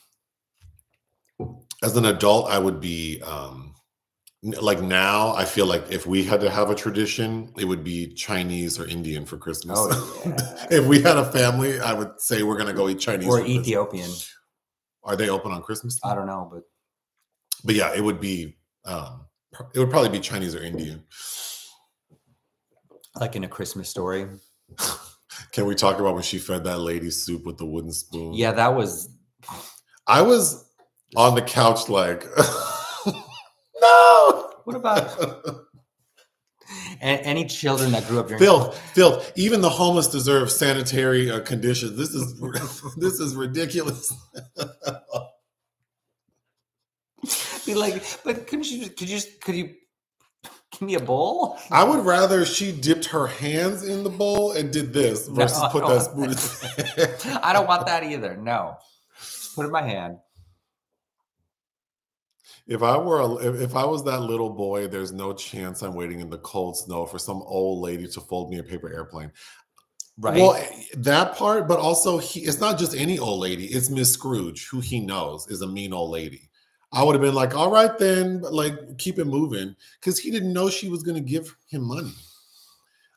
As an adult, I would be um, like now. I feel like if we had to have a tradition, it would be Chinese or Indian for Christmas. Oh, yeah. if we had a family, I would say we're gonna go eat Chinese. or for Christmas. Ethiopian. Are they open on Christmas? I don't know, but but yeah, it would be. Um, it would probably be Chinese or Indian. like in a Christmas story. Can we talk about when she fed that lady soup with the wooden spoon? Yeah, that was I was on the couch like, no. What about a- any children that grew up during filth, filth. Even the homeless deserve sanitary uh, conditions. This is this is ridiculous. Be like, but couldn't you? Could you? Could you give me a bowl? I would rather she dipped her hands in the bowl and did this versus I put don't that want spoon. I don't want that either. No, just put it in my hand. If I were a, if, I was that little boy, there's no chance I'm waiting in the cold snow for some old lady to fold me a paper airplane. Right. Well, that part, but also he, it's not just any old lady. It's Miss Scrooge, who he knows is a mean old lady. I would have been like, all right then, like keep it moving, because he didn't know she was going to give him money.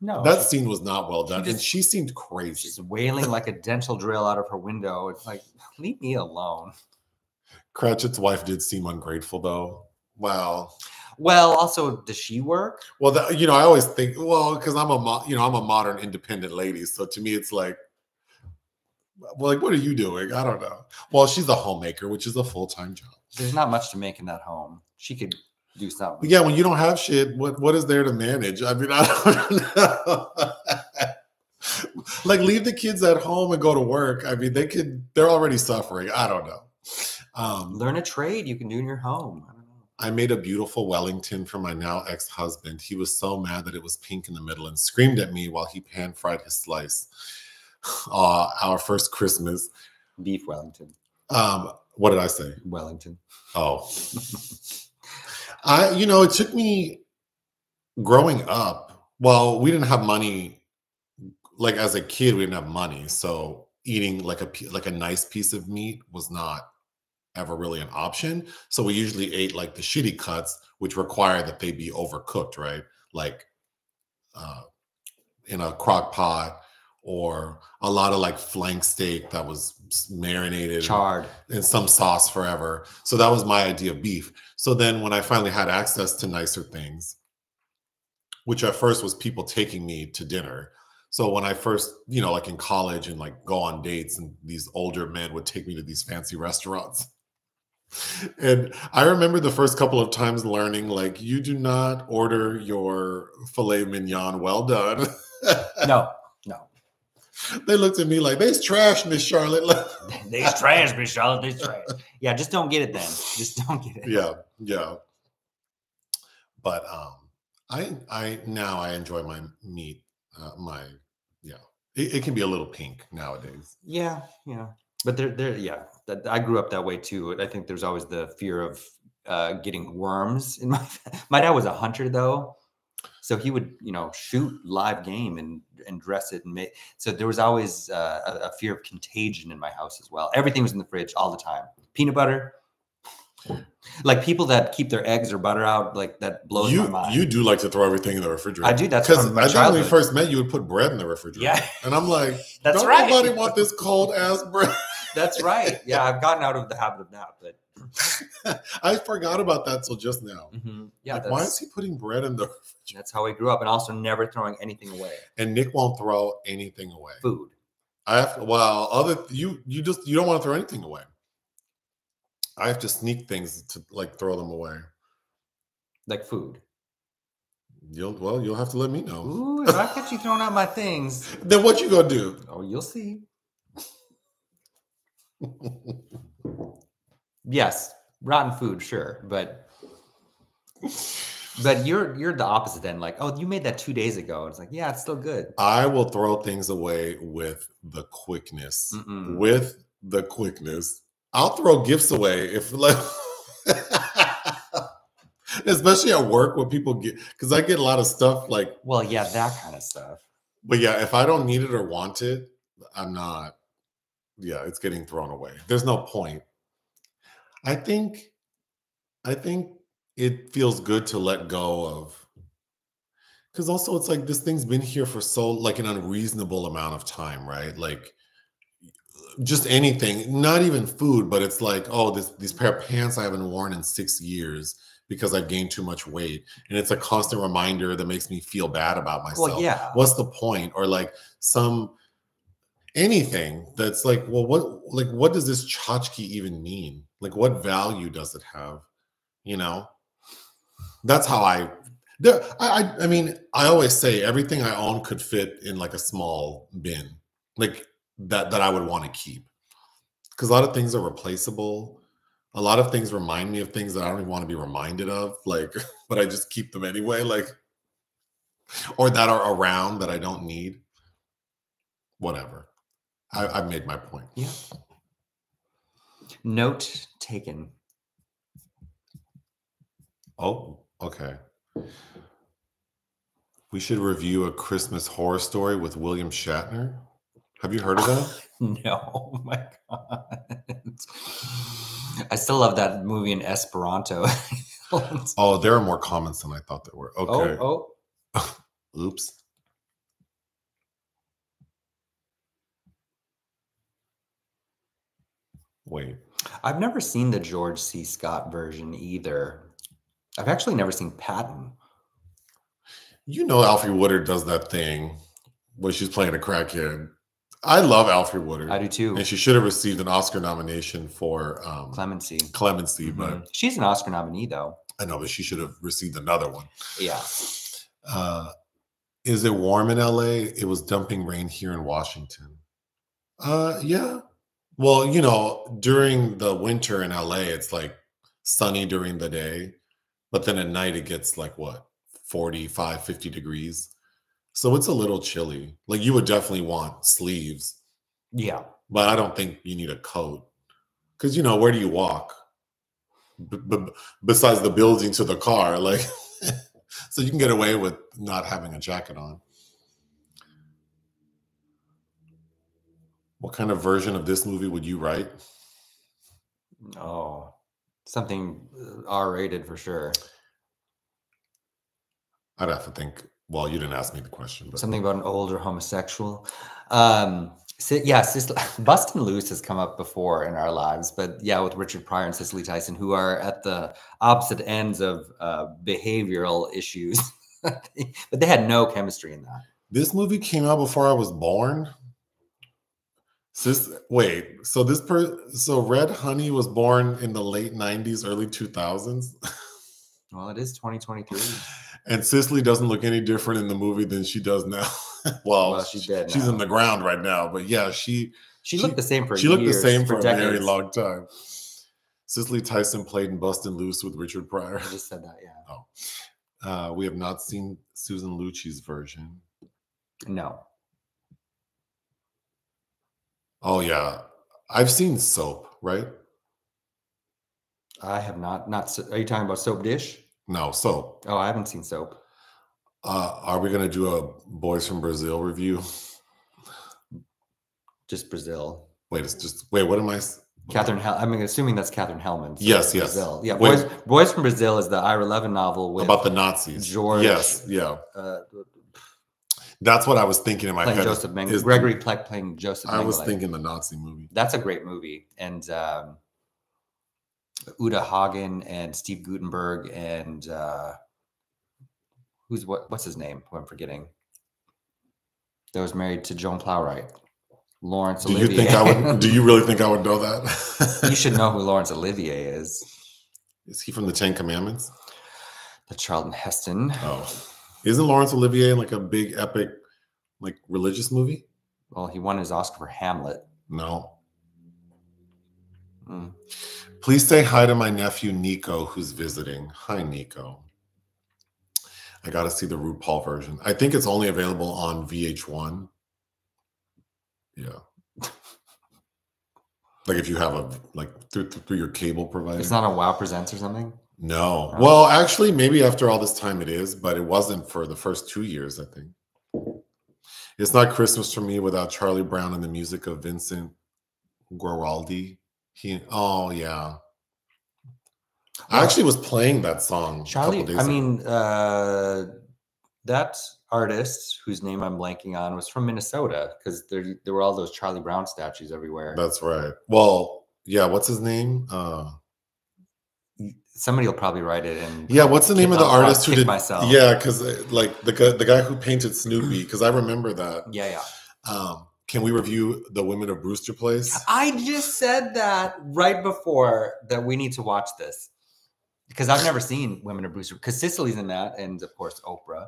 no, that she's scene was not well done, and just- she seemed crazy. just wailing like a dental drill out of her window. It's like, leave me alone. Cratchit's wife did seem ungrateful, though. Well, Well, also, does she work? Well, that, you know, I always think, well, because I'm a, mo- you know, I'm a modern independent lady, so to me, it's like, well, like, what are you doing? I don't know. Well, she's a homemaker, which is a full time job. There's not much to make in that home. She could do something. Yeah, when you don't have shit, what what is there to manage? I mean, I don't know. like, leave the kids at home and go to work. I mean, they could. They're already suffering. I don't know. Um, Learn a trade you can do in your home. I don't know. I made a beautiful Wellington for my now ex husband. He was so mad that it was pink in the middle and screamed at me while he pan fried his slice. Uh, our first Christmas. Beef Wellington. Um, what did I say? Wellington. Oh, I, you know, it took me growing up. Well, we didn't have money. Like as a kid, we didn't have money, so eating like a like a nice piece of meat was not ever really an option. So we usually ate like the shitty cuts, which require that they be overcooked, right? Like uh, in a crock pot or a lot of like flank steak that was marinated Charred. in some sauce forever. So that was my idea of beef. So then when I finally had access to nicer things, which at first was people taking me to dinner. So when I first, you know, like in college and like go on dates and these older men would take me to these fancy restaurants. And I remember the first couple of times learning like you do not order your filet mignon well done. No, no. they looked at me like they's trash, Miss Charlotte. These trash, Miss Charlotte. These trash. Yeah, just don't get it then. Just don't get it. yeah yeah but um i i now i enjoy my meat uh, my yeah it, it can be a little pink nowadays Yeah, yeah. But they're, they're, yeah. That I grew up that way too. I think there's always the fear of uh, getting worms in my. My dad was a hunter though, so he would, you know, shoot live game and and dress it and make. So there was always uh, a, a fear of contagion in my house as well. Everything was in the fridge all the time. Peanut butter. Like people that keep their eggs or butter out, like that blows you my mind. you do like to throw everything in the refrigerator I do. That's because i think when we first met you would put bread in the refrigerator Yeah. and i'm like That's don't right. nobody want this cold ass bread That's right. Yeah, I've gotten out of the habit of that, but i forgot about that till just now mhm. yeah, like, why is he putting bread in the That's how I grew up, and also never throwing anything away. and nick won't throw anything away Food. I have to, well, other you you just you don't want to throw anything away. I have to sneak things to like throw them away. like food. You'll well, you'll have to let me know. Ooh, if I catch you throwing out my things, Then what you gonna do? oh, you'll see. Yes, rotten food, sure, but but you're you're the opposite then. Like, oh, you made that two days ago. It's like, yeah, it's still good. I will throw things away with the quickness. Mm-mm. With the quickness. I'll throw gifts away if like especially at work when people get because I get a lot of stuff like Well, yeah, that kind of stuff. But yeah, if I don't need it or want it, I'm not. Yeah, it's getting thrown away. There's no point. I think, I think it feels good to let go of. Because also, it's like this thing's been here for so like an unreasonable amount of time, right? Like just anything, not even food, but it's like, oh, this these pair of pants I haven't worn in six years because I've gained too much weight, and it's a constant reminder that makes me feel bad about myself Well, yeah. what's the point or like some anything that's like, well, what like what does this tchotchke even mean? Like, what value does it have? You know, that's how I. I I mean, I always say everything I own could fit in like a small bin, like that that I would want to keep, because a lot of things are replaceable. A lot of things remind me of things that I don't even want to be reminded of, like, but I just keep them anyway, like, or that are around that I don't need. Whatever. I, I've made my point. Yeah. Note taken. Oh, okay. We should review a Christmas horror story with William Shatner. Have you heard of that? No, oh my god. I still love that movie in Esperanto. oh, oh, there are more comments than I thought there were. Okay. oh, oh. Oops. Wait. I've never seen the George C. Scott version either. I've actually never seen Patton. You know Alfre Woodard does that thing where she's playing a crackhead. I love Alfre Woodard. I do too. And she should have received an Oscar nomination for um, Clemency. Clemency, but Mhm. she's an Oscar nominee though. I know, but she should have received another one. Yeah. Uh, is it warm in LA? It was dumping rain here in Washington. Uh, yeah. Well, you know, during the winter in LA, it's like sunny during the day, but then at night it gets like what, 45, 50 degrees. So it's a little chilly. Like you would definitely want sleeves, Yeah. but I don't think you need a coat. Because, you know, where do you walk? B- b- besides the building to the car, like, so you can get away with not having a jacket on. What kind of version of this movie would you write? Oh, something uh, R rated for sure. I'd have to think. Well, you didn't ask me the question, but Something about an older homosexual. Um, si- yeah, Cis- Bustin Loose has come up before in our lives, but yeah, with Richard Pryor and Cicely Tyson, who are at the opposite ends of uh, behavioral issues, but they had no chemistry in that. this movie came out before I was born. Sis, wait, so this per so Red Honey was born in the late 90s, early 2000s. Well, it is 2023. And Cicely doesn't look any different in the movie than she does now. well, Well, she's dead She's now. in the ground right now, but yeah, she She, She- looked the same for she looked the same for, a very long time. Cicely Tyson played in Bustin' Loose with Richard Pryor. I just said that, yeah. Uh, we have not seen Susan Lucci's version. No. Oh yeah, I've seen Soap. Right? I have not. Not. so- Are you talking about Soap Dish? No, Soap. Oh, I haven't seen Soap. Uh, are we gonna do a Boys from Brazil review? Just Brazil. Wait, it's just wait. What am I? s- Catherine Hell. I'm assuming that's Katherine Helmond. so Yes, yes. Brazil. Yeah. Wait. Boys, Boys from Brazil is the Ira Levin novel with about the Nazis. George- Yes, yeah. uh, That's what I was thinking in my playing head. Josef Mengele. is- Gregory Peck playing Joseph. I was thinking the Nazi movie. that's a great movie, and um, Uta Hagen and Steve Guttenberg and uh, who's what? What's his name? Who I'm forgetting. That was married to Joan Plowright. Laurence Do you think I would? Do you really think I would know that? you should know who Laurence Olivier is. Is he from the Ten Commandments? The Charlton Heston. Oh, isn't Laurence Olivier like a big epic, like religious movie? Well, he won his Oscar for Hamlet. No. Mm. Please say hi to my nephew Nico, who's visiting. Hi, Nico. I got to see the RuPaul version. I think it's only available on VH1. Yeah. like if you have a like through through your cable provider. It's not a Wow Presents or something. No. Oh. Well, actually, maybe after all this time it is, but it wasn't for the first two years, I think. It's not Christmas for me without Charlie Brown and the music of Vincent Guaraldi. He, oh yeah. I actually was playing that song. a Charlie, couple days I ago. mean, uh, that artist whose name I'm blanking on was from Minnesota because there there were all those Charlie Brown statues everywhere. that's right. Well, yeah. What's his name? Uh, Somebody will probably write it and yeah. What's the name of the artist who did? myself. Yeah, because like the guy, the guy who painted Snoopy. Because I remember that. yeah, yeah. Um, can we review the Women of Brewster Place? I just said that right before that we need to watch this because I've never seen Women of Brewster because Cicely's in that, and of course Oprah.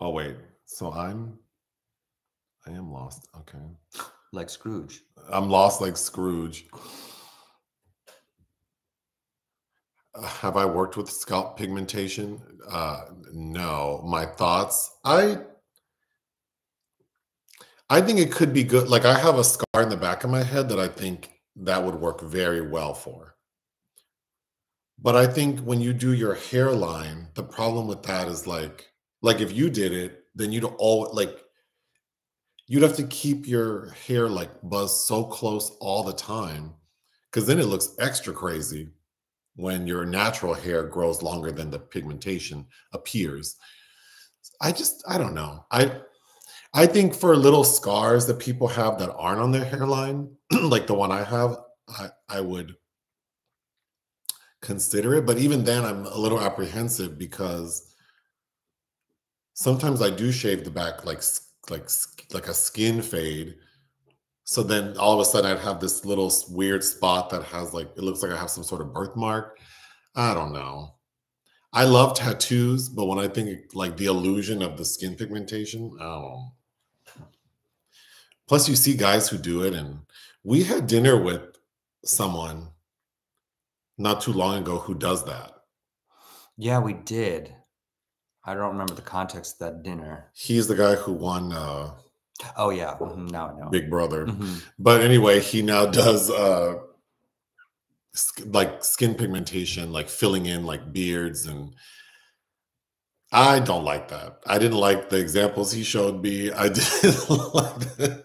Oh wait, so I'm I am lost. Okay. Like Scrooge. I'm lost like Scrooge. Have I worked with scalp pigmentation? Uh, no. My thoughts. I I think it could be good. Like I have a scar in the back of my head that I think that would work very well for. But I think when you do your hairline, the problem with that is like, like if you did it, then you'd all like you'd have to keep your hair like buzzed so close all the time because then it looks extra crazy when your natural hair grows longer than the pigmentation appears. I just I don't know. I I think for little scars that people have that aren't on their hairline, like the one I have, I, I would consider it. But even then, I'm a little apprehensive because sometimes I do shave the back like like like a skin fade. So then all of a sudden I'd have this little weird spot that has like it looks like I have some sort of birthmark. I don't know. I love tattoos, but when I think like the illusion of the skin pigmentation, oh. Plus, you see guys who do it, and we had dinner with someone not too long ago who does that. Yeah, we did. I don't remember the context of that dinner. He's the guy who won. Uh, oh yeah, mm-hmm. now I know. Big Brother. Mm-hmm. But anyway, he now does uh, like skin pigmentation, like filling in like beards and. I don't like that. I didn't like the examples he showed me. I didn't like that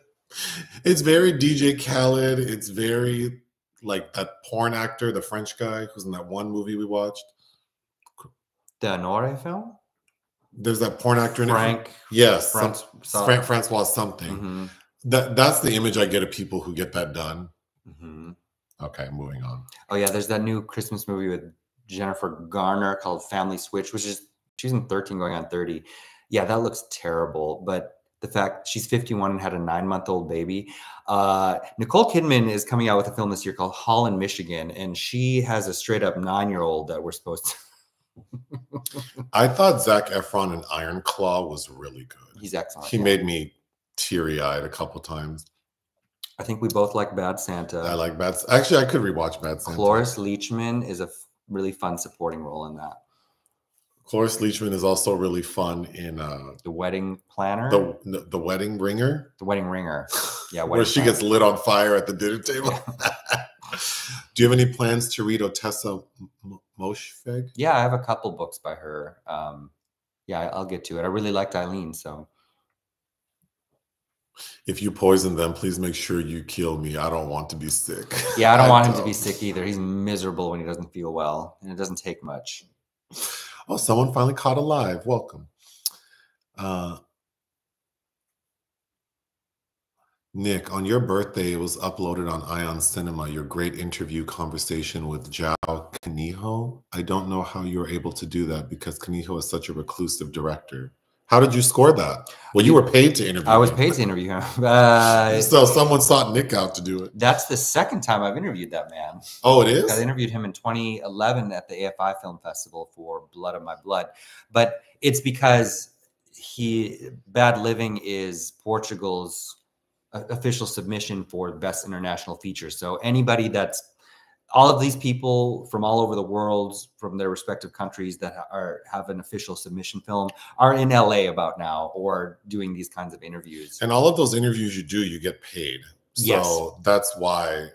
it's very DJ Khaled. It's very like that porn actor, the French guy who's in that one movie we watched. The Noire film? There's that porn actor in Frank. it. Yes. Francois, Frank, Francois something. Mm-hmm. That that's the image I get of people who get that done. Mm-hmm. Okay, moving on. Oh yeah, there's that new Christmas movie with Jennifer Garner called Family Switch, which is she's in 13 going on 30. Yeah, that looks terrible, but the fact she's 51 and had a nine month old baby. Uh, Nicole Kidman is coming out with a film this year called Holland, Michigan, and she has a straight up nine year old that we're supposed to. I thought Zac Efron in Iron Claw was really good. He's excellent. He yeah. made me teary eyed a couple times. I think we both like Bad Santa. I like Bad. Actually, I could rewatch Bad Santa. Cloris Leachman is a really fun supporting role in that. Cloris Leachman is also really fun in uh, the Wedding Planner, the the Wedding Ringer, the Wedding Ringer, yeah, where she gets lit on fire at the dinner table. Do you have any plans to read Ottessa Moshfegh? Yeah, I have a couple books by her. Um, yeah, I'll get to it. I really liked Eileen, so. If you poison them, please make sure you kill me. I don't want to be sick. Yeah, I don't I want don't. him to be sick either. He's miserable when he doesn't feel well, and it doesn't take much. Oh, someone finally caught alive. Welcome. Uh, Nick, on your birthday, it was uploaded on Ion Cinema, your great interview conversation with João Canijo. I don't know how you were able to do that because Canijo is such a reclusive director. How did you score that? Well, you were paid to interview. I was him. paid to interview him. Uh, so someone sought Nick out to do it. That's the second time I've interviewed that man. Oh, it is. I interviewed him in 2011 at the AFI Film Festival for Blood of My Blood, but it's because he Bad Living is Portugal's official submission for best international feature. So anybody that's all of these people from all over the world, from their respective countries that are have an official submission film, are in LA about now or doing these kinds of interviews. And all of those interviews you do, you get paid. So yes. that's why,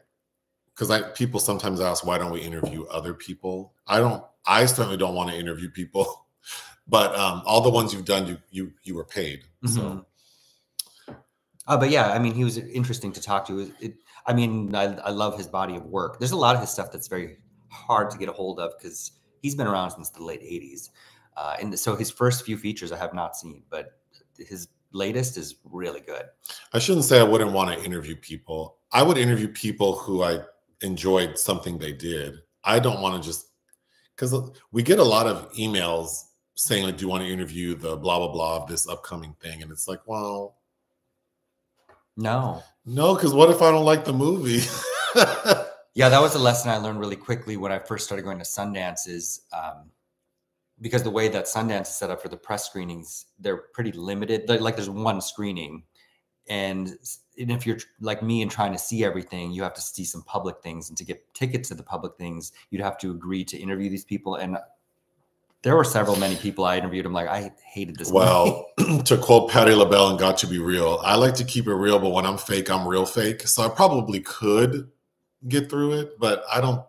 because I people sometimes ask, why don't we interview other people? I don't. I certainly don't want to interview people, but um, all the ones you've done, you you you were paid. Mm-hmm. So. Uh, but yeah, I mean, he was interesting to talk to. It, I mean, I, I love his body of work. There's a lot of his stuff that's very hard to get a hold of because he's been around since the late 80s. Uh, and so his first few features I have not seen, but his latest is really good. I shouldn't say I wouldn't want to interview people. I would interview people who I enjoyed something they did. I don't want to just because we get a lot of emails saying like, "Do you want to interview the blah blah blah of this upcoming thing?" And it's like, well, No. no, because what if I don't like the movie? Yeah, that was a lesson I learned really quickly when I first started going to Sundance. Is um, because the way that Sundance is set up for the press screenings, they're pretty limited. They're- like there's one screening, and, and if you're like me and trying to see everything, you have to see some public things. And to get tickets to the public things, you'd have to agree to interview these people. And there were several many people I interviewed. I'm like, I hated this. well, to quote Patti LaBelle and Got to Be Real, I like to keep it real, but when I'm fake, I'm real fake. So I probably could get through it, but I don't.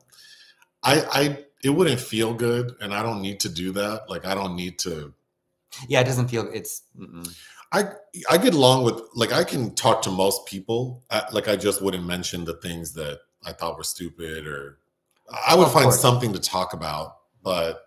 I I it wouldn't feel good, and I don't need to do that. Like I don't need to. yeah, it doesn't feel. It's mm-mm. I I get along with like I can talk to most people. I, like I just wouldn't mention the things that I thought were stupid, or I would find something to talk about. But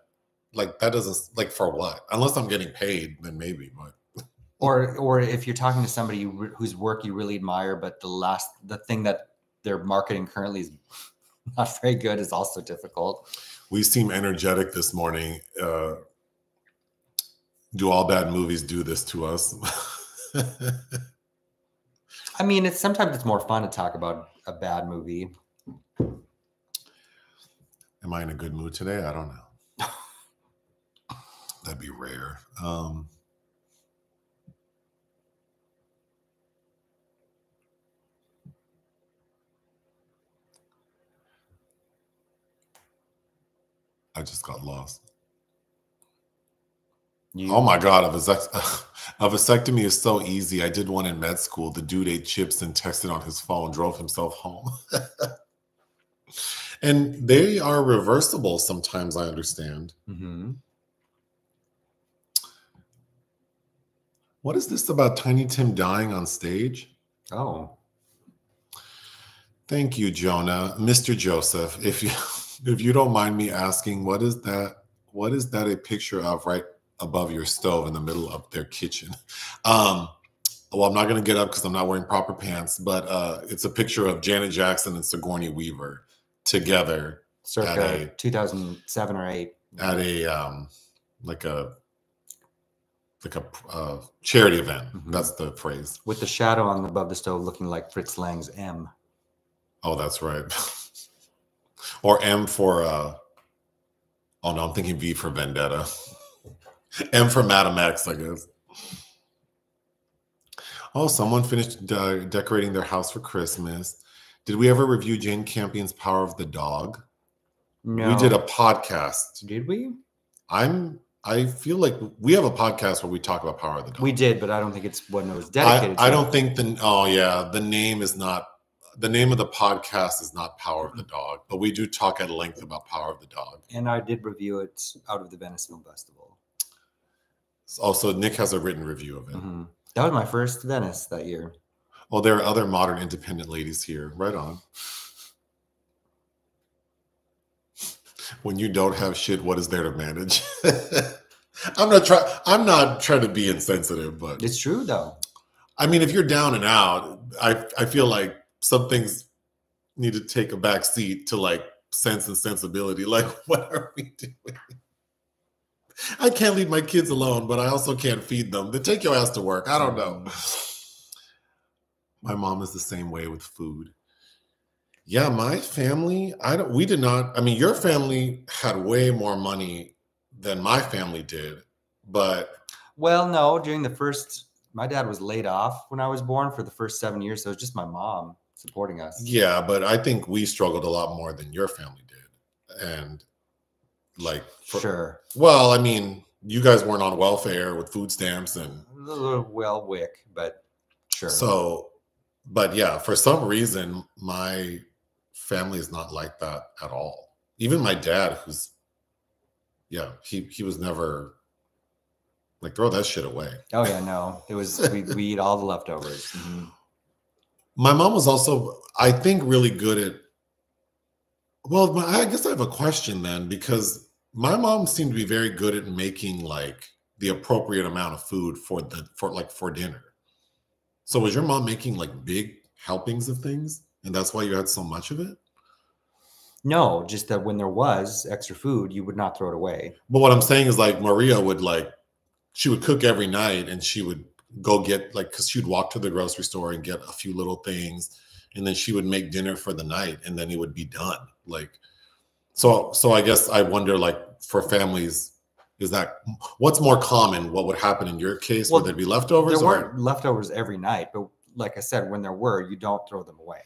like that doesn't like for what? Unless I'm getting paid, then maybe. But or or if you're talking to somebody re- whose work you really admire but the last the thing that they're marketing currently is not very good is also difficult we seem energetic this morning. Uh, do all bad movies do this to us? i mean it's sometimes it's more fun to talk about a bad movie Am I in a good mood today? I don't know. That'd be rare. Um, I just got lost. you, Oh my god, a, vasect- a vasectomy is so easy. I did one in med school. The dude ate chips and texted on his phone, drove himself home. and they are reversible sometimes, I understand. Mhm. What is this about Tiny Tim dying on stage? oh Thank you, Jonah. Mr. Joseph, if you if you don't mind me asking, what is that? What is that a picture of right above your stove in the middle of their kitchen? Um, well, I'm not gonna get up because I'm not wearing proper pants, but uh, it's a picture of Janet Jackson and Sigourney Weaver together circa a- 2007 or 8 at a um, like a like a uh, charity event. Mhm. That's the phrase. with the shadow on above the stove looking like fritz lang's m Oh, that's right. or M for uh oh no, I'm thinking V for Vendetta. M for X, I guess. Oh, someone finished de- decorating their house for Christmas. Did we ever review Jane Campion's Power of the Dog? no We did a podcast. did we I'm I feel like we have a podcast where we talk about Power of the Dog. we did but i don't think it's what it was I, dedicated I to. don't think the oh yeah, the name is not the name of the podcast is not Power of the Dog, but we do talk at length about Power of the Dog. and i did review it out of the venice film festival Also, Nick has a written review of it. Mhm. That was my first Venice that year. Oh, there are other modern independent ladies here. Right on. When you don't have shit, what is there to manage? I'm not trying. I'm not trying to be insensitive, but It's true though. I mean, if you're down and out, I I feel like some things need to take a back seat to like sense and sensibility. Like, what are we doing? I can't leave my kids alone, but I also can't feed them. Then take your ass to work. I don't know. Mm. My mom is the same way with food. Yeah, my family, I don't we did not, I mean, your family had way more money than my family did, but Well, no, during the first, my dad was laid off when I was born for the first seven years, so it was just my mom supporting us. Yeah, but I think we struggled a lot more than your family did. And like, for- Sure. well, I mean, you guys weren't on welfare with food stamps and well wick, but sure. so, but yeah, for some reason, my family is not like that at all. Even my dad, who's, yeah, he he was never like throw that shit away. oh yeah, no, it was we, we eat all the leftovers. Mhm. My mom was also, I think, really good at. Well, my- I guess I have a question then because my mom seemed to be very good at making like the appropriate amount of food for the for like for dinner. So was your mom making like big helpings of things, and that's why you had so much of it? No, just that when there was extra food, you would not throw it away. But what I'm saying is like Maria would like she would cook every night and she would go get like because she'd walk to the grocery store and get a few little things and then she would make dinner for the night and then it would be done like so so i guess i wonder like for families is that what's more common what would happen in your case Well, would there be leftovers There or weren't leftovers every night, but like I said, when there were, you don't throw them away.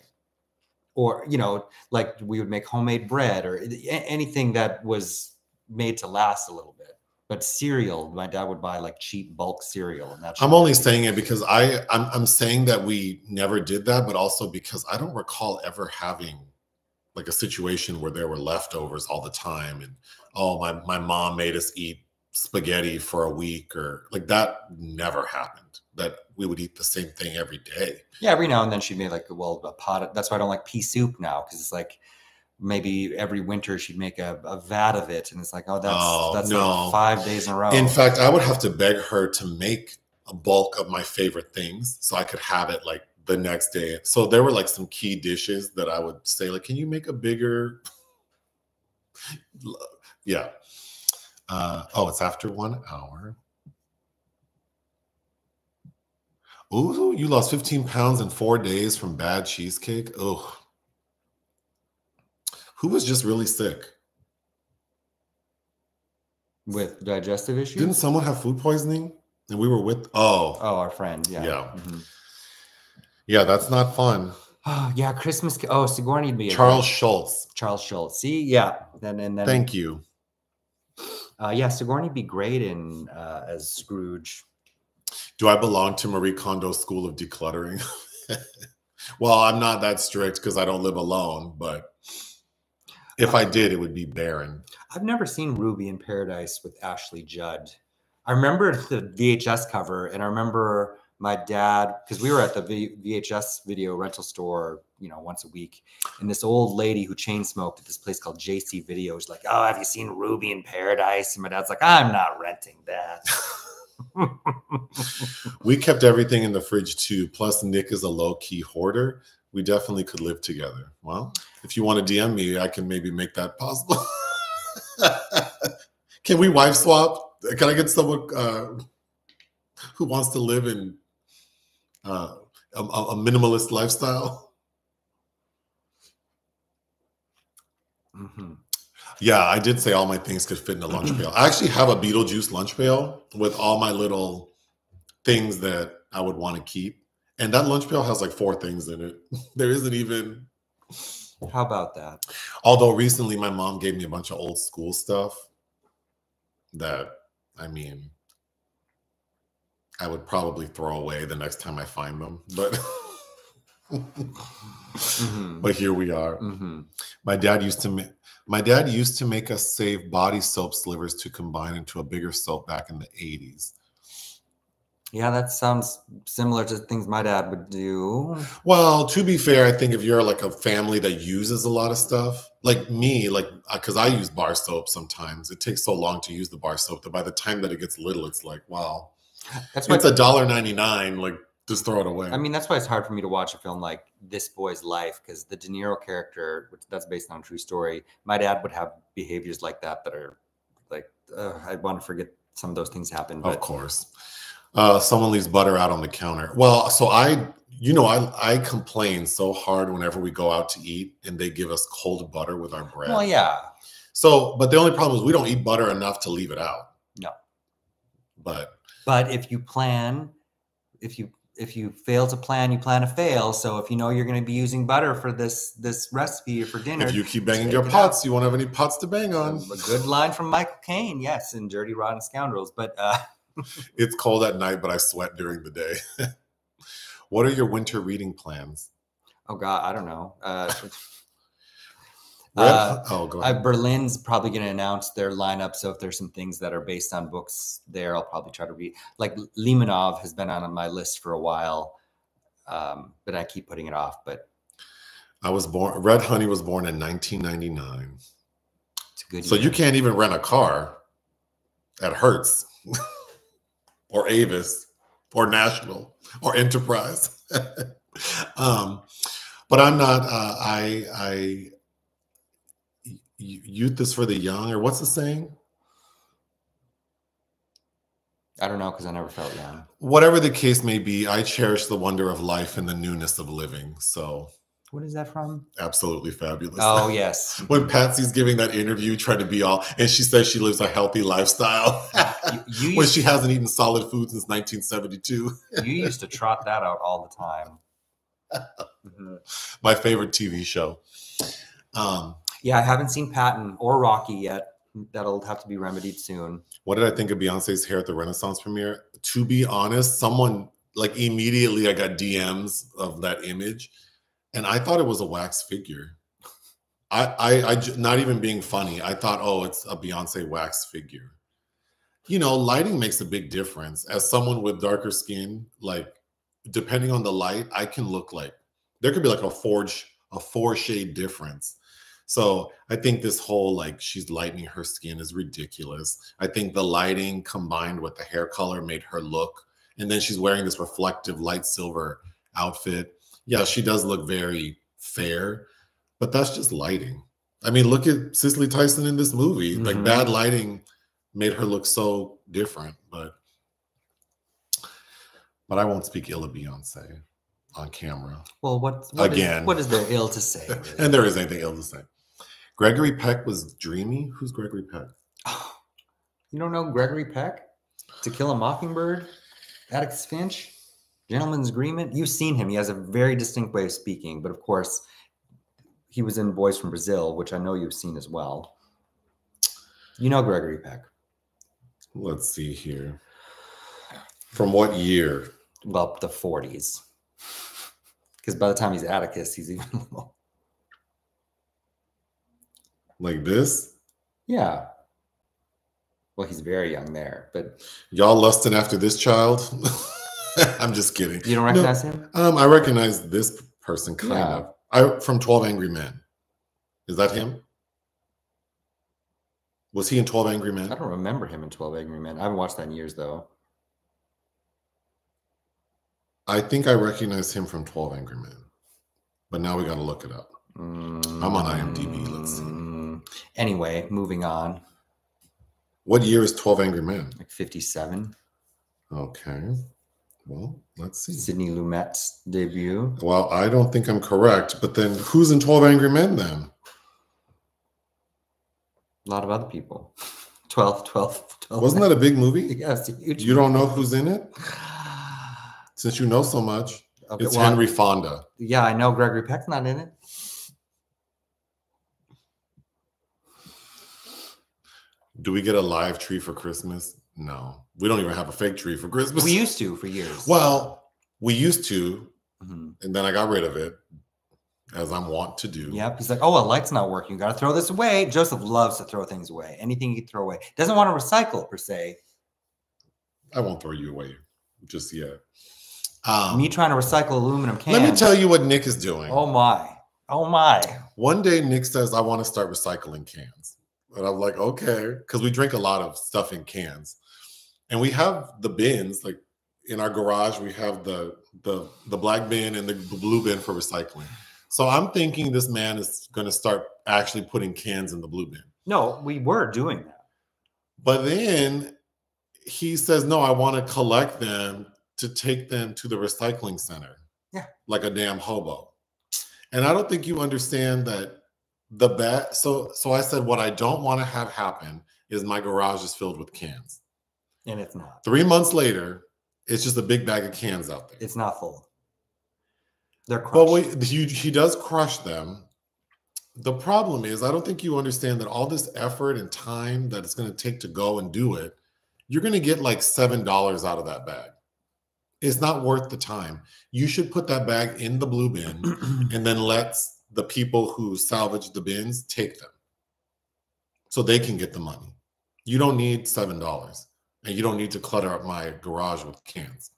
Or you know, like we would make homemade bread or anything that was made to last a little bit. But cereal, my dad would buy like cheap bulk cereal, and that's i'm only saying it because i I'm, I'm saying that we never did that but also because i don't recall ever having like a situation where there were leftovers all the time and oh my, my mom made us eat spaghetti for a week or like that never happened that we would eat the same thing every day Yeah, every now and then she'd make like well a pot. Of, that's why I don't like pea soup now because it's like maybe every winter she'd make a, a vat of it, and it's like oh that's Oh, that's no. like five days in a row. in fact i would have to beg her to make a bulk of my favorite things so i could have it like the next day so there were like some key dishes that i would say like can you make a bigger yeah uh, oh it's after one hour Ooh, you lost 15 pounds in four days from bad cheesecake. Oh, who was just really sick? with digestive issues. Didn't someone have food poisoning? And we were with. Oh, oh, our friend, yeah, Yeah. Mhm. yeah, that's not fun. Oh yeah, Christmas. Oh, Sigourney'd be Charles Schulz. Charles Schulz. See, yeah, then and then Thank you. uh, yeah, Sigourney'd be great in uh, as Scrooge. Do I belong to Marie Kondo's school of decluttering? well, I'm not that strict because I don't live alone, but if I um, did, it would be barren. I've never seen Ruby in Paradise with Ashley Judd. I remember the VHS cover, and I remember my dad because we were at the VHS video rental store, you know, once a week, and this old lady who chain smoked at this place called JC Video was like, "Oh, have you seen Ruby in Paradise?" And my dad's like, "I'm not renting that." We kept everything in the fridge too. Plus, Nick is a low key hoarder. We definitely could live together. Well, if you want to DM me, I can maybe make that possible. can we wife swap? Can I get someone uh, who wants to live in uh, a, a minimalist lifestyle? Mhm. Yeah, I did say all my things could fit in a lunch pail. I actually have a Beetlejuice lunch pail with all my little things that I would want to keep. And that lunch pail has like four things in it. There isn't even, How about that? although recently my mom gave me a bunch of old school stuff that, I mean, I would probably throw away the next time I find them. But, Mhm. but here we are. Mhm. My dad used to make my dad used to make us save body soap slivers to combine into a bigger soap back in the 80s. Yeah, that sounds similar to things my dad would do. Well, to be fair, I think if you're like a family that uses a lot of stuff, like me, like uh, because I use bar soap sometimes, it takes so long to use the bar soap that by the time that it gets little, it's like, wow, That's it's a dollar ninety nine. Like, just throw it away. I mean, that's why it's hard for me to watch a film like This Boy's Life because the De Niro character, which that's based on a true story, my dad would have behaviors like that that are like uh, I want to forget some of those things happen. of course, uh, someone leaves butter out on the counter. Well, so I, you know, I I complain so hard whenever we go out to eat and they give us cold butter with our bread. well, yeah, So, but the only problem is we don't eat butter enough to leave it out. No. But but if you plan, if you if you fail to plan, you plan to fail. So if you know you're going to be using butter for this this recipe or for dinner, if you keep banging your it out. pots, you won't have any pots to bang on. a good line from Michael Caine, yes, in Dirty Rotten Scoundrels. But uh, It's cold at night, but I sweat during the day. what are your winter reading plans? oh god, I don't know. Uh, Uh, oh, go I, ahead. Berlin's probably going to announce their lineup. So if there's some things that are based on books there, I'll probably try to read. Like Limonov has been on my list for a while, um, but I keep putting it off. But I was born. Red Honey was born in 1999. it's a good. So year. you can't even rent a car at Hertz or Avis or National or Enterprise. um, but I'm not. Uh, I I youth is for the young, or what's the saying? I don't know because I never felt young. Whatever the case may be, I cherish the wonder of life and the newness of living. So What is that from? absolutely fabulous. Oh yes. when Patsy's giving that interview, trying to be all, and she says she lives a healthy lifestyle You, you when used, she hasn't eaten solid food since 1972. you used to trot that out all the time. Mhm. My favorite TV show. Um, Yeah, I haven't seen Patton or Rocky yet. That'll have to be remedied soon. what did I think of Beyonce's hair at the Renaissance premiere? To be honest, someone like immediately I got DMs of that image, and I thought it was a wax figure. I, I, I not even being funny. I thought, oh, it's a Beyonce wax figure. You know, lighting makes a big difference. As someone with darker skin, like depending on the light, I can look like there could be like a forge, a four shade difference. So I think this whole like she's lightening her skin is ridiculous. I think the lighting combined with the hair color made her look, and then she's wearing this reflective light silver outfit. Yeah, she does look very fair, but that's just lighting. I mean, look at Cicely Tyson in this movie. Like Mhm. bad lighting made her look so different, but but I won't speak ill of Beyonce on camera. Well, what, what is- Again. what is there ill to say? really? and there is anything ill to say. Gregory Peck was dreamy. Who's Gregory Peck? you don't know Gregory Peck? To Kill a Mockingbird? Atticus Finch? Gentleman's Agreement? You've seen him. He has a very distinct way of speaking, but of course, he was in Boys from Brazil, which I know you've seen as well. You know Gregory Peck. Let's see here. From what year? Well, the 40s. Because by the time he's Atticus, he's even little. Like this? Yeah. Well, he's very young there, but Y'all lusting after this child? I'm just kidding. you don't No, recognize him? Um, I recognize this person kind Yeah. of. I from 12 Angry Men. Is that him? Was he in 12 Angry Men? I don't remember him in 12 Angry Men. I haven't watched that in years, though. I think I recognize him from 12 Angry Men. But now we gotta look it up. I'm on IMDb, let's see. Anyway, moving on. What year is 12 Angry Men? Like 57. Okay. Well, let's see. Sidney Lumet's debut. Well, I don't think I'm correct, but then who's in 12 Angry Men then? A lot of other people. 12, 12, 12. Wasn't that a big movie? Yes, huge. You don't know who's in it? Since you know so much, Okay, it's well, Henry Fonda. Yeah, I know Gregory Peck's not in it. Do we get a live tree for Christmas? No. We don't even have a fake tree for Christmas. We used to for years. well, we used to, Mhm. and then I got rid of it, as I'm wont to do. Yep. He's like, oh, a light's not working. You got to throw this away. Joseph loves to throw things away. Anything he can throw away. Doesn't want to recycle per se. I won't throw you away just yet. Um, Me trying to recycle aluminum cans. let me tell you what Nick is doing. Oh my. Oh my. One day Nick says, I want to start recycling cans. And I'm like, okay, because we drink a lot of stuff in cans. And we have the bins, like in our garage, we have the the the black bin and the blue bin for recycling. So I'm thinking this man is going to start actually putting cans in the blue bin. No, we were doing that. But then he says, no, I want to collect them to take them to the recycling center. Yeah. Like a damn hobo. And I don't think you understand that the bad. So, so I said, what I don't want to have happen is my garage is filled with cans. And it's not. Three months later, it's just a big bag of cans out there. It's not full. They're crushed. But wait, he, he does crush them. The problem is, I don't think you understand that all this effort and time that it's going to take to go and do it, you're going to get like $7 out of that bag. It's not worth the time. You should put that bag in the blue bin and then let the people who salvage the bins take them so they can get the money. You don't need $7 and you don't need to clutter up my garage with cans.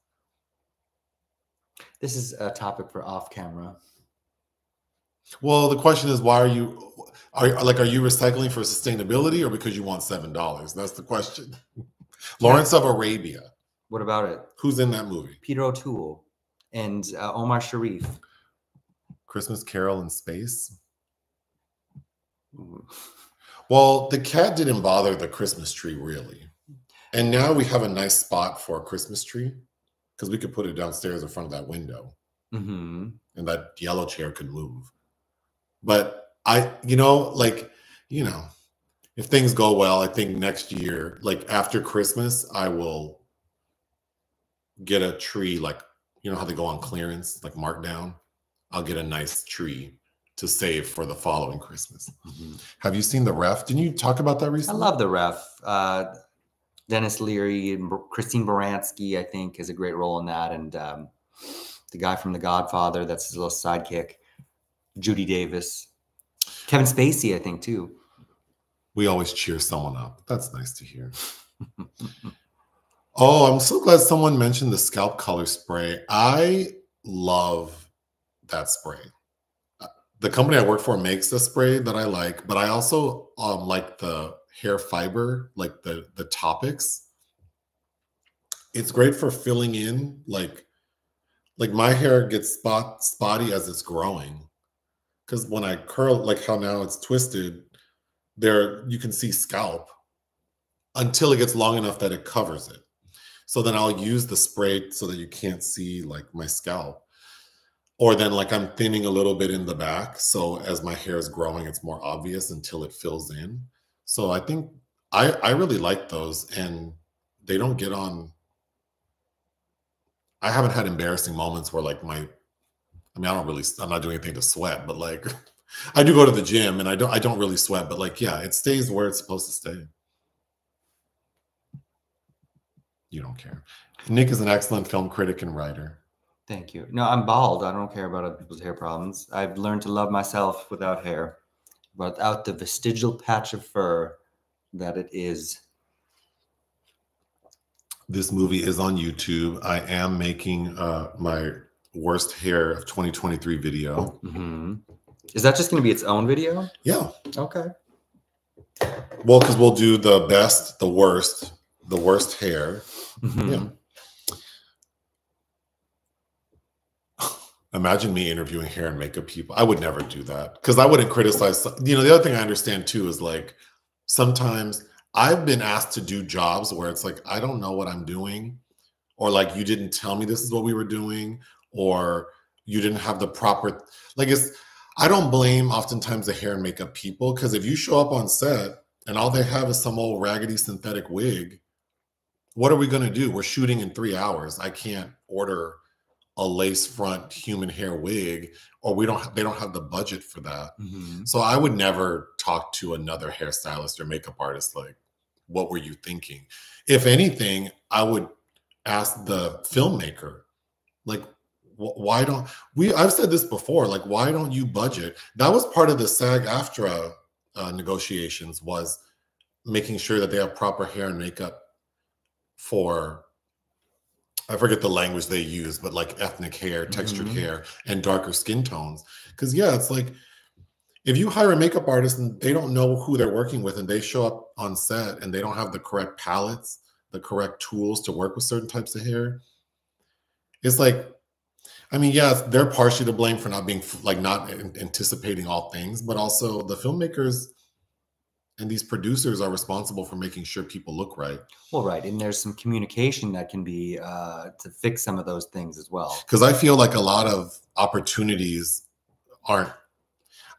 this is a topic for off camera. Well, the question is, why are you are like are you recycling for sustainability or because you want seven dollars? That's the question. Lawrence of Arabia, What about it? who's in that movie? Peter O'Toole and uh, Omar Sharif. Christmas Carol in space. Well, the cat didn't bother the Christmas tree really. And now we have a nice spot for a Christmas tree because we could put it downstairs in front of that window hmm and that yellow chair could move. But I, you know, like, you know, if things go well, I think next year, like after Christmas, I will get a tree, like, you know how they go on clearance, like markdown? I'll get a nice tree to save for the following Christmas. Have you seen the ref? Didn't you talk about that recently? I love the ref. Uh, Denis Leary and Christine Baranski, I think, has a great role in that. And um, the guy from The Godfather, that's his little sidekick, Judy Davis. Kevin Spacey, I think, too. We always cheer someone up. That's nice to hear. oh, I'm so glad someone mentioned the scalp color spray. I love that spray. Uh, The company I work for makes a spray that I like, but I also um, like the hair fiber, like the the Toppiks. It's great for filling in, like like my hair gets spot spotty as it's growing. Because when I curl, like how now it's twisted, there you can see scalp until it gets long enough that it covers it. So then I'll use the spray so that you can't see like my scalp. Or then like I'm thinning a little bit in the back. So as my hair is growing, it's more obvious until it fills in. So I think I I really like those and they don't get on I haven't had embarrassing moments where like my I mean I don't really I'm not doing anything to sweat, but like I do go to the gym and I don't I don't really sweat, but like yeah, it stays where it's supposed to stay. You don't care. Nick is an excellent film critic and writer. Thank you. No, I'm bald. I don't care about other people's hair problems. I've learned to love myself without hair, without the vestigial patch of fur that it is. This movie is on YouTube. I am making uh my worst hair of 2023 video. Mhm. Is that just going to be its own video? Yeah. Okay. Well, because we'll do the best, the worst, the worst hair. Mhm. Yeah. Imagine me interviewing hair and makeup people. I would never do that because I wouldn't criticize. You know, the other thing I understand too is like sometimes I've been asked to do jobs where it's like, I don't know what I'm doing, or like you didn't tell me this is what we were doing, or you didn't have the proper, like it's, I don't blame oftentimes the hair and makeup people because if you show up on set and all they have is some old raggedy synthetic wig, what are we going to do? We're shooting in three hours. I can't order a lace front human hair wig, or we don't. They don't have the budget for that. Mhm. So I would never talk to another hairstylist or makeup artist like, "What were you thinking?" If anything, I would ask the filmmaker, like, wh- "Why don't we?" I've said this before. Like, why don't you budget? That was part of the SAG-AFTRA uh, negotiations was making sure that they have proper hair and makeup for I forget the language they use, but like ethnic hair, textured Mhm. hair, and darker skin tones. Because yeah, it's like if you hire a makeup artist and they don't know who they're working with, and they show up on set and they don't have the correct palettes, the correct tools to work with certain types of hair, it's like, I mean, yeah, they're partially to blame for not being like not anticipating all things, but also the filmmakers and these producers are responsible for making sure people look right. Well, right, and there's some communication that can be uh, to fix some of those things as well. because I feel like a lot of opportunities aren't.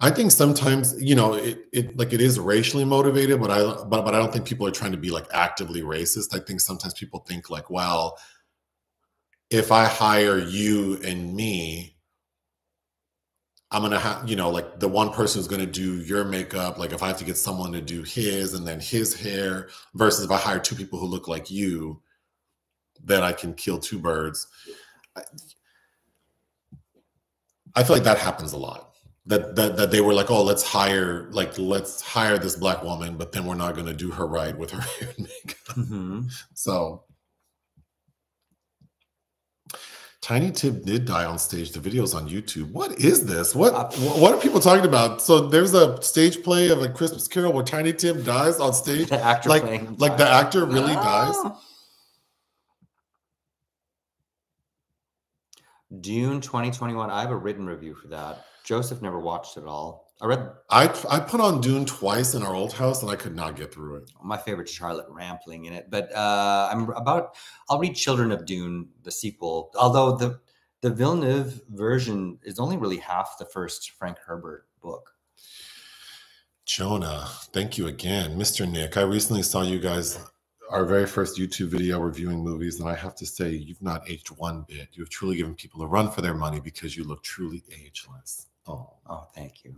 I think sometimes you know it, it like it is racially motivated, but I but but I don't think people are trying to be like actively racist. I think sometimes people think like, well, if I hire you and me, I'm gonna have you know like the one person who's gonna do your makeup. Like if I have to get someone to do his and then his hair, versus if I hire two people who look like you, then I can kill two birds. I, I feel like that happens a lot. That that that they were like, oh, let's hire like let's hire this black woman, but then we're not gonna do her right with her hair and makeup. Mhm. So Tiny Tip did die on stage. The video's on YouTube. What is this? What what are people talking about? So there's a stage play of a Christmas Carol where Tiny Tim dies on stage. The actor Like playing like the actor really dies. Oh. June 2021. I have a written review for that. Joseph never watched it all. I read I I put on Dune twice in our old house and I could not get through it. my favorite Charlotte Rampling in it, but uh, I'm about. I'll read Children of Dune, the sequel. Although the the Villeneuve version is only really half the first Frank Herbert book. Jonah, thank you again, Mr. Nick. I recently saw you guys our very first YouTube video reviewing movies, and I have to say you've not aged one bit. You've truly given people a run for their money because you look truly ageless. Oh, Oh, thank you.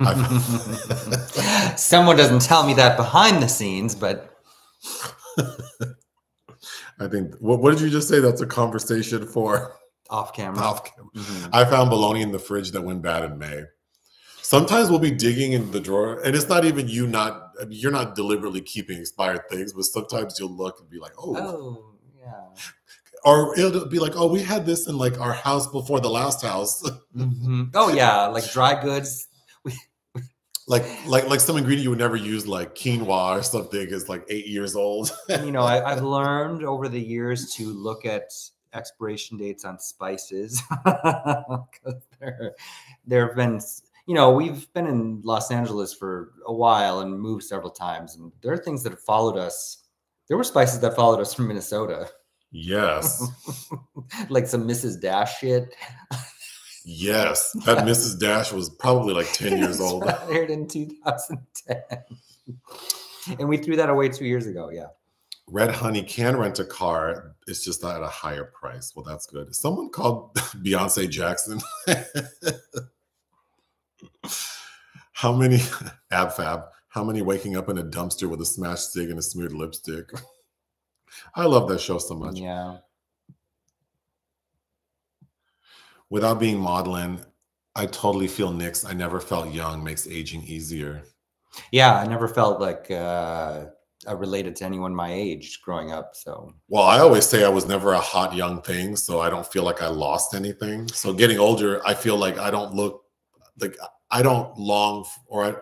Someone doesn't tell me that behind the scenes, but I think what, what did you just say? That's a conversation for off camera. off camera. Mhm. I found bologna in the fridge that went bad in May. Sometimes we'll be digging in the drawer, and it's not even you not you're not deliberately keeping expired things, but sometimes you'll look and be like, oh, Oh, yeah. or it'll be like, oh, we had this in like our house before the last house. Mhm. Oh, yeah. Like dry goods. Like like like some ingredient you would never use, like quinoa or something, is like eight years old. you know, I, I've learned over the years to look at expiration dates on spices. there, there have been, you know, we've been in Los Angeles for a while and moved several times, and there are things that have followed us. There were spices that followed us from Minnesota, yes, like some Mrs. Dash shit. yes, that Mrs. Dash was probably like ten years old. Expired in 2010. And we threw that away two years ago. Yeah. Red Honey can rent a car. It's just at a higher price. Well, that's good. Someone called Beyonce Jackson. how many ab fab? How many waking up in a dumpster with a smashed cig and a smeared lipstick? I love that show so much. Yeah. Without being maudlin, I totally feel Nick's. I never felt young makes aging easier. Yeah. I never felt like uh, I related to anyone my age growing up. So Well, I always say I was never a hot young thing, so I don't feel like I lost anything. So getting older, I feel like I don't look like I don't long or I,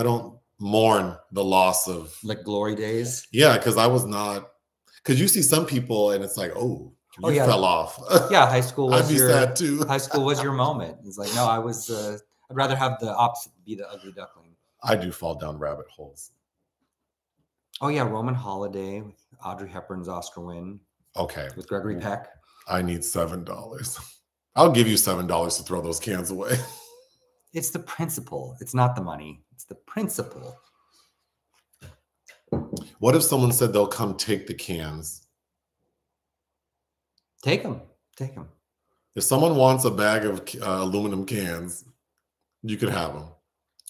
I don't mourn the loss of like glory days. yeah, because I was not because you see some people and it's like oh you Oh, yeah. fell off. Yeah. High school was your high school was your moment. It's like, no, I was, uh, I'd rather have the opposite be the ugly duckling. I do fall down rabbit holes. Oh yeah. Roman holiday with Audrey Hepburn's Oscar win Okay, with Gregory Peck. I need seven dollars. I'll give you seven dollars to throw those cans away. It's the principle. It's not the money. It's the principle. What if someone said they'll come take the cans? Take them. Take them. If someone wants a bag of uh, aluminum cans, you could have them,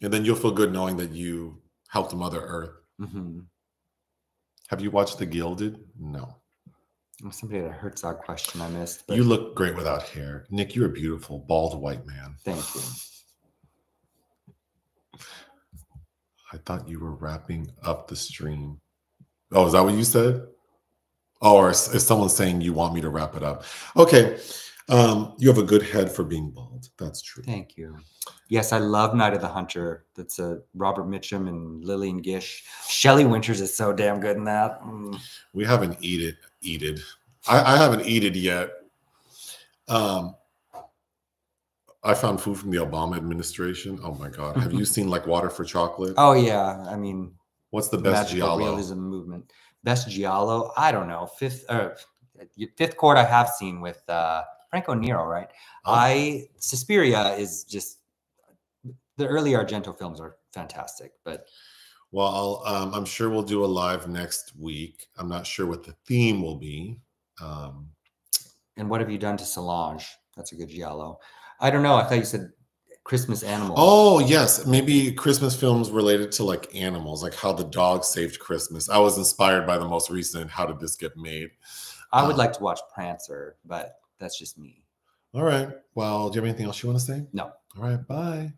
and then you'll feel good knowing that you helped Mother Earth. hmm Have you watched The Gilded? No. Somebody had a Herzog question I missed. But You look great without hair, Nick. You're a beautiful bald white man. thank you. I thought you were wrapping up the stream. Oh, is that what you said? Oh, or is, is someone saying you want me to wrap it up? Okay. Um, you have a good head for being bald. That's true. Thank you. Yes, I love Night of the Hunter. That's a Robert Mitchum and Lillian Gish. Shelley Winters is so damn good in that. Mm. We haven't eat it, eat it. I, I haven't eat it yet. Um, I found food from the Obama administration. Oh my God. Have you seen like Water for Chocolate? Oh yeah, I mean What's the the best magical giallo? realism movement. Best giallo. I don't know. Fifth uh, fifth Cord I have seen with uh, Franco Nero. Right. Oh, I Suspiria is just the early Argento films are fantastic, but Well, I'll, um, I'm sure we'll do a live next week. I'm not sure what the theme will be. Um, and what have you done to Solange? That's a good giallo. I don't know. I thought you said Christmas animal. oh, yes. Maybe Christmas films related to like animals, like how the dog saved Christmas. I was inspired by the most recent How Did This Get Made? I would um, like to watch Prancer, but that's just me. All right. Well, do you have anything else you want to say? No. All right. Bye.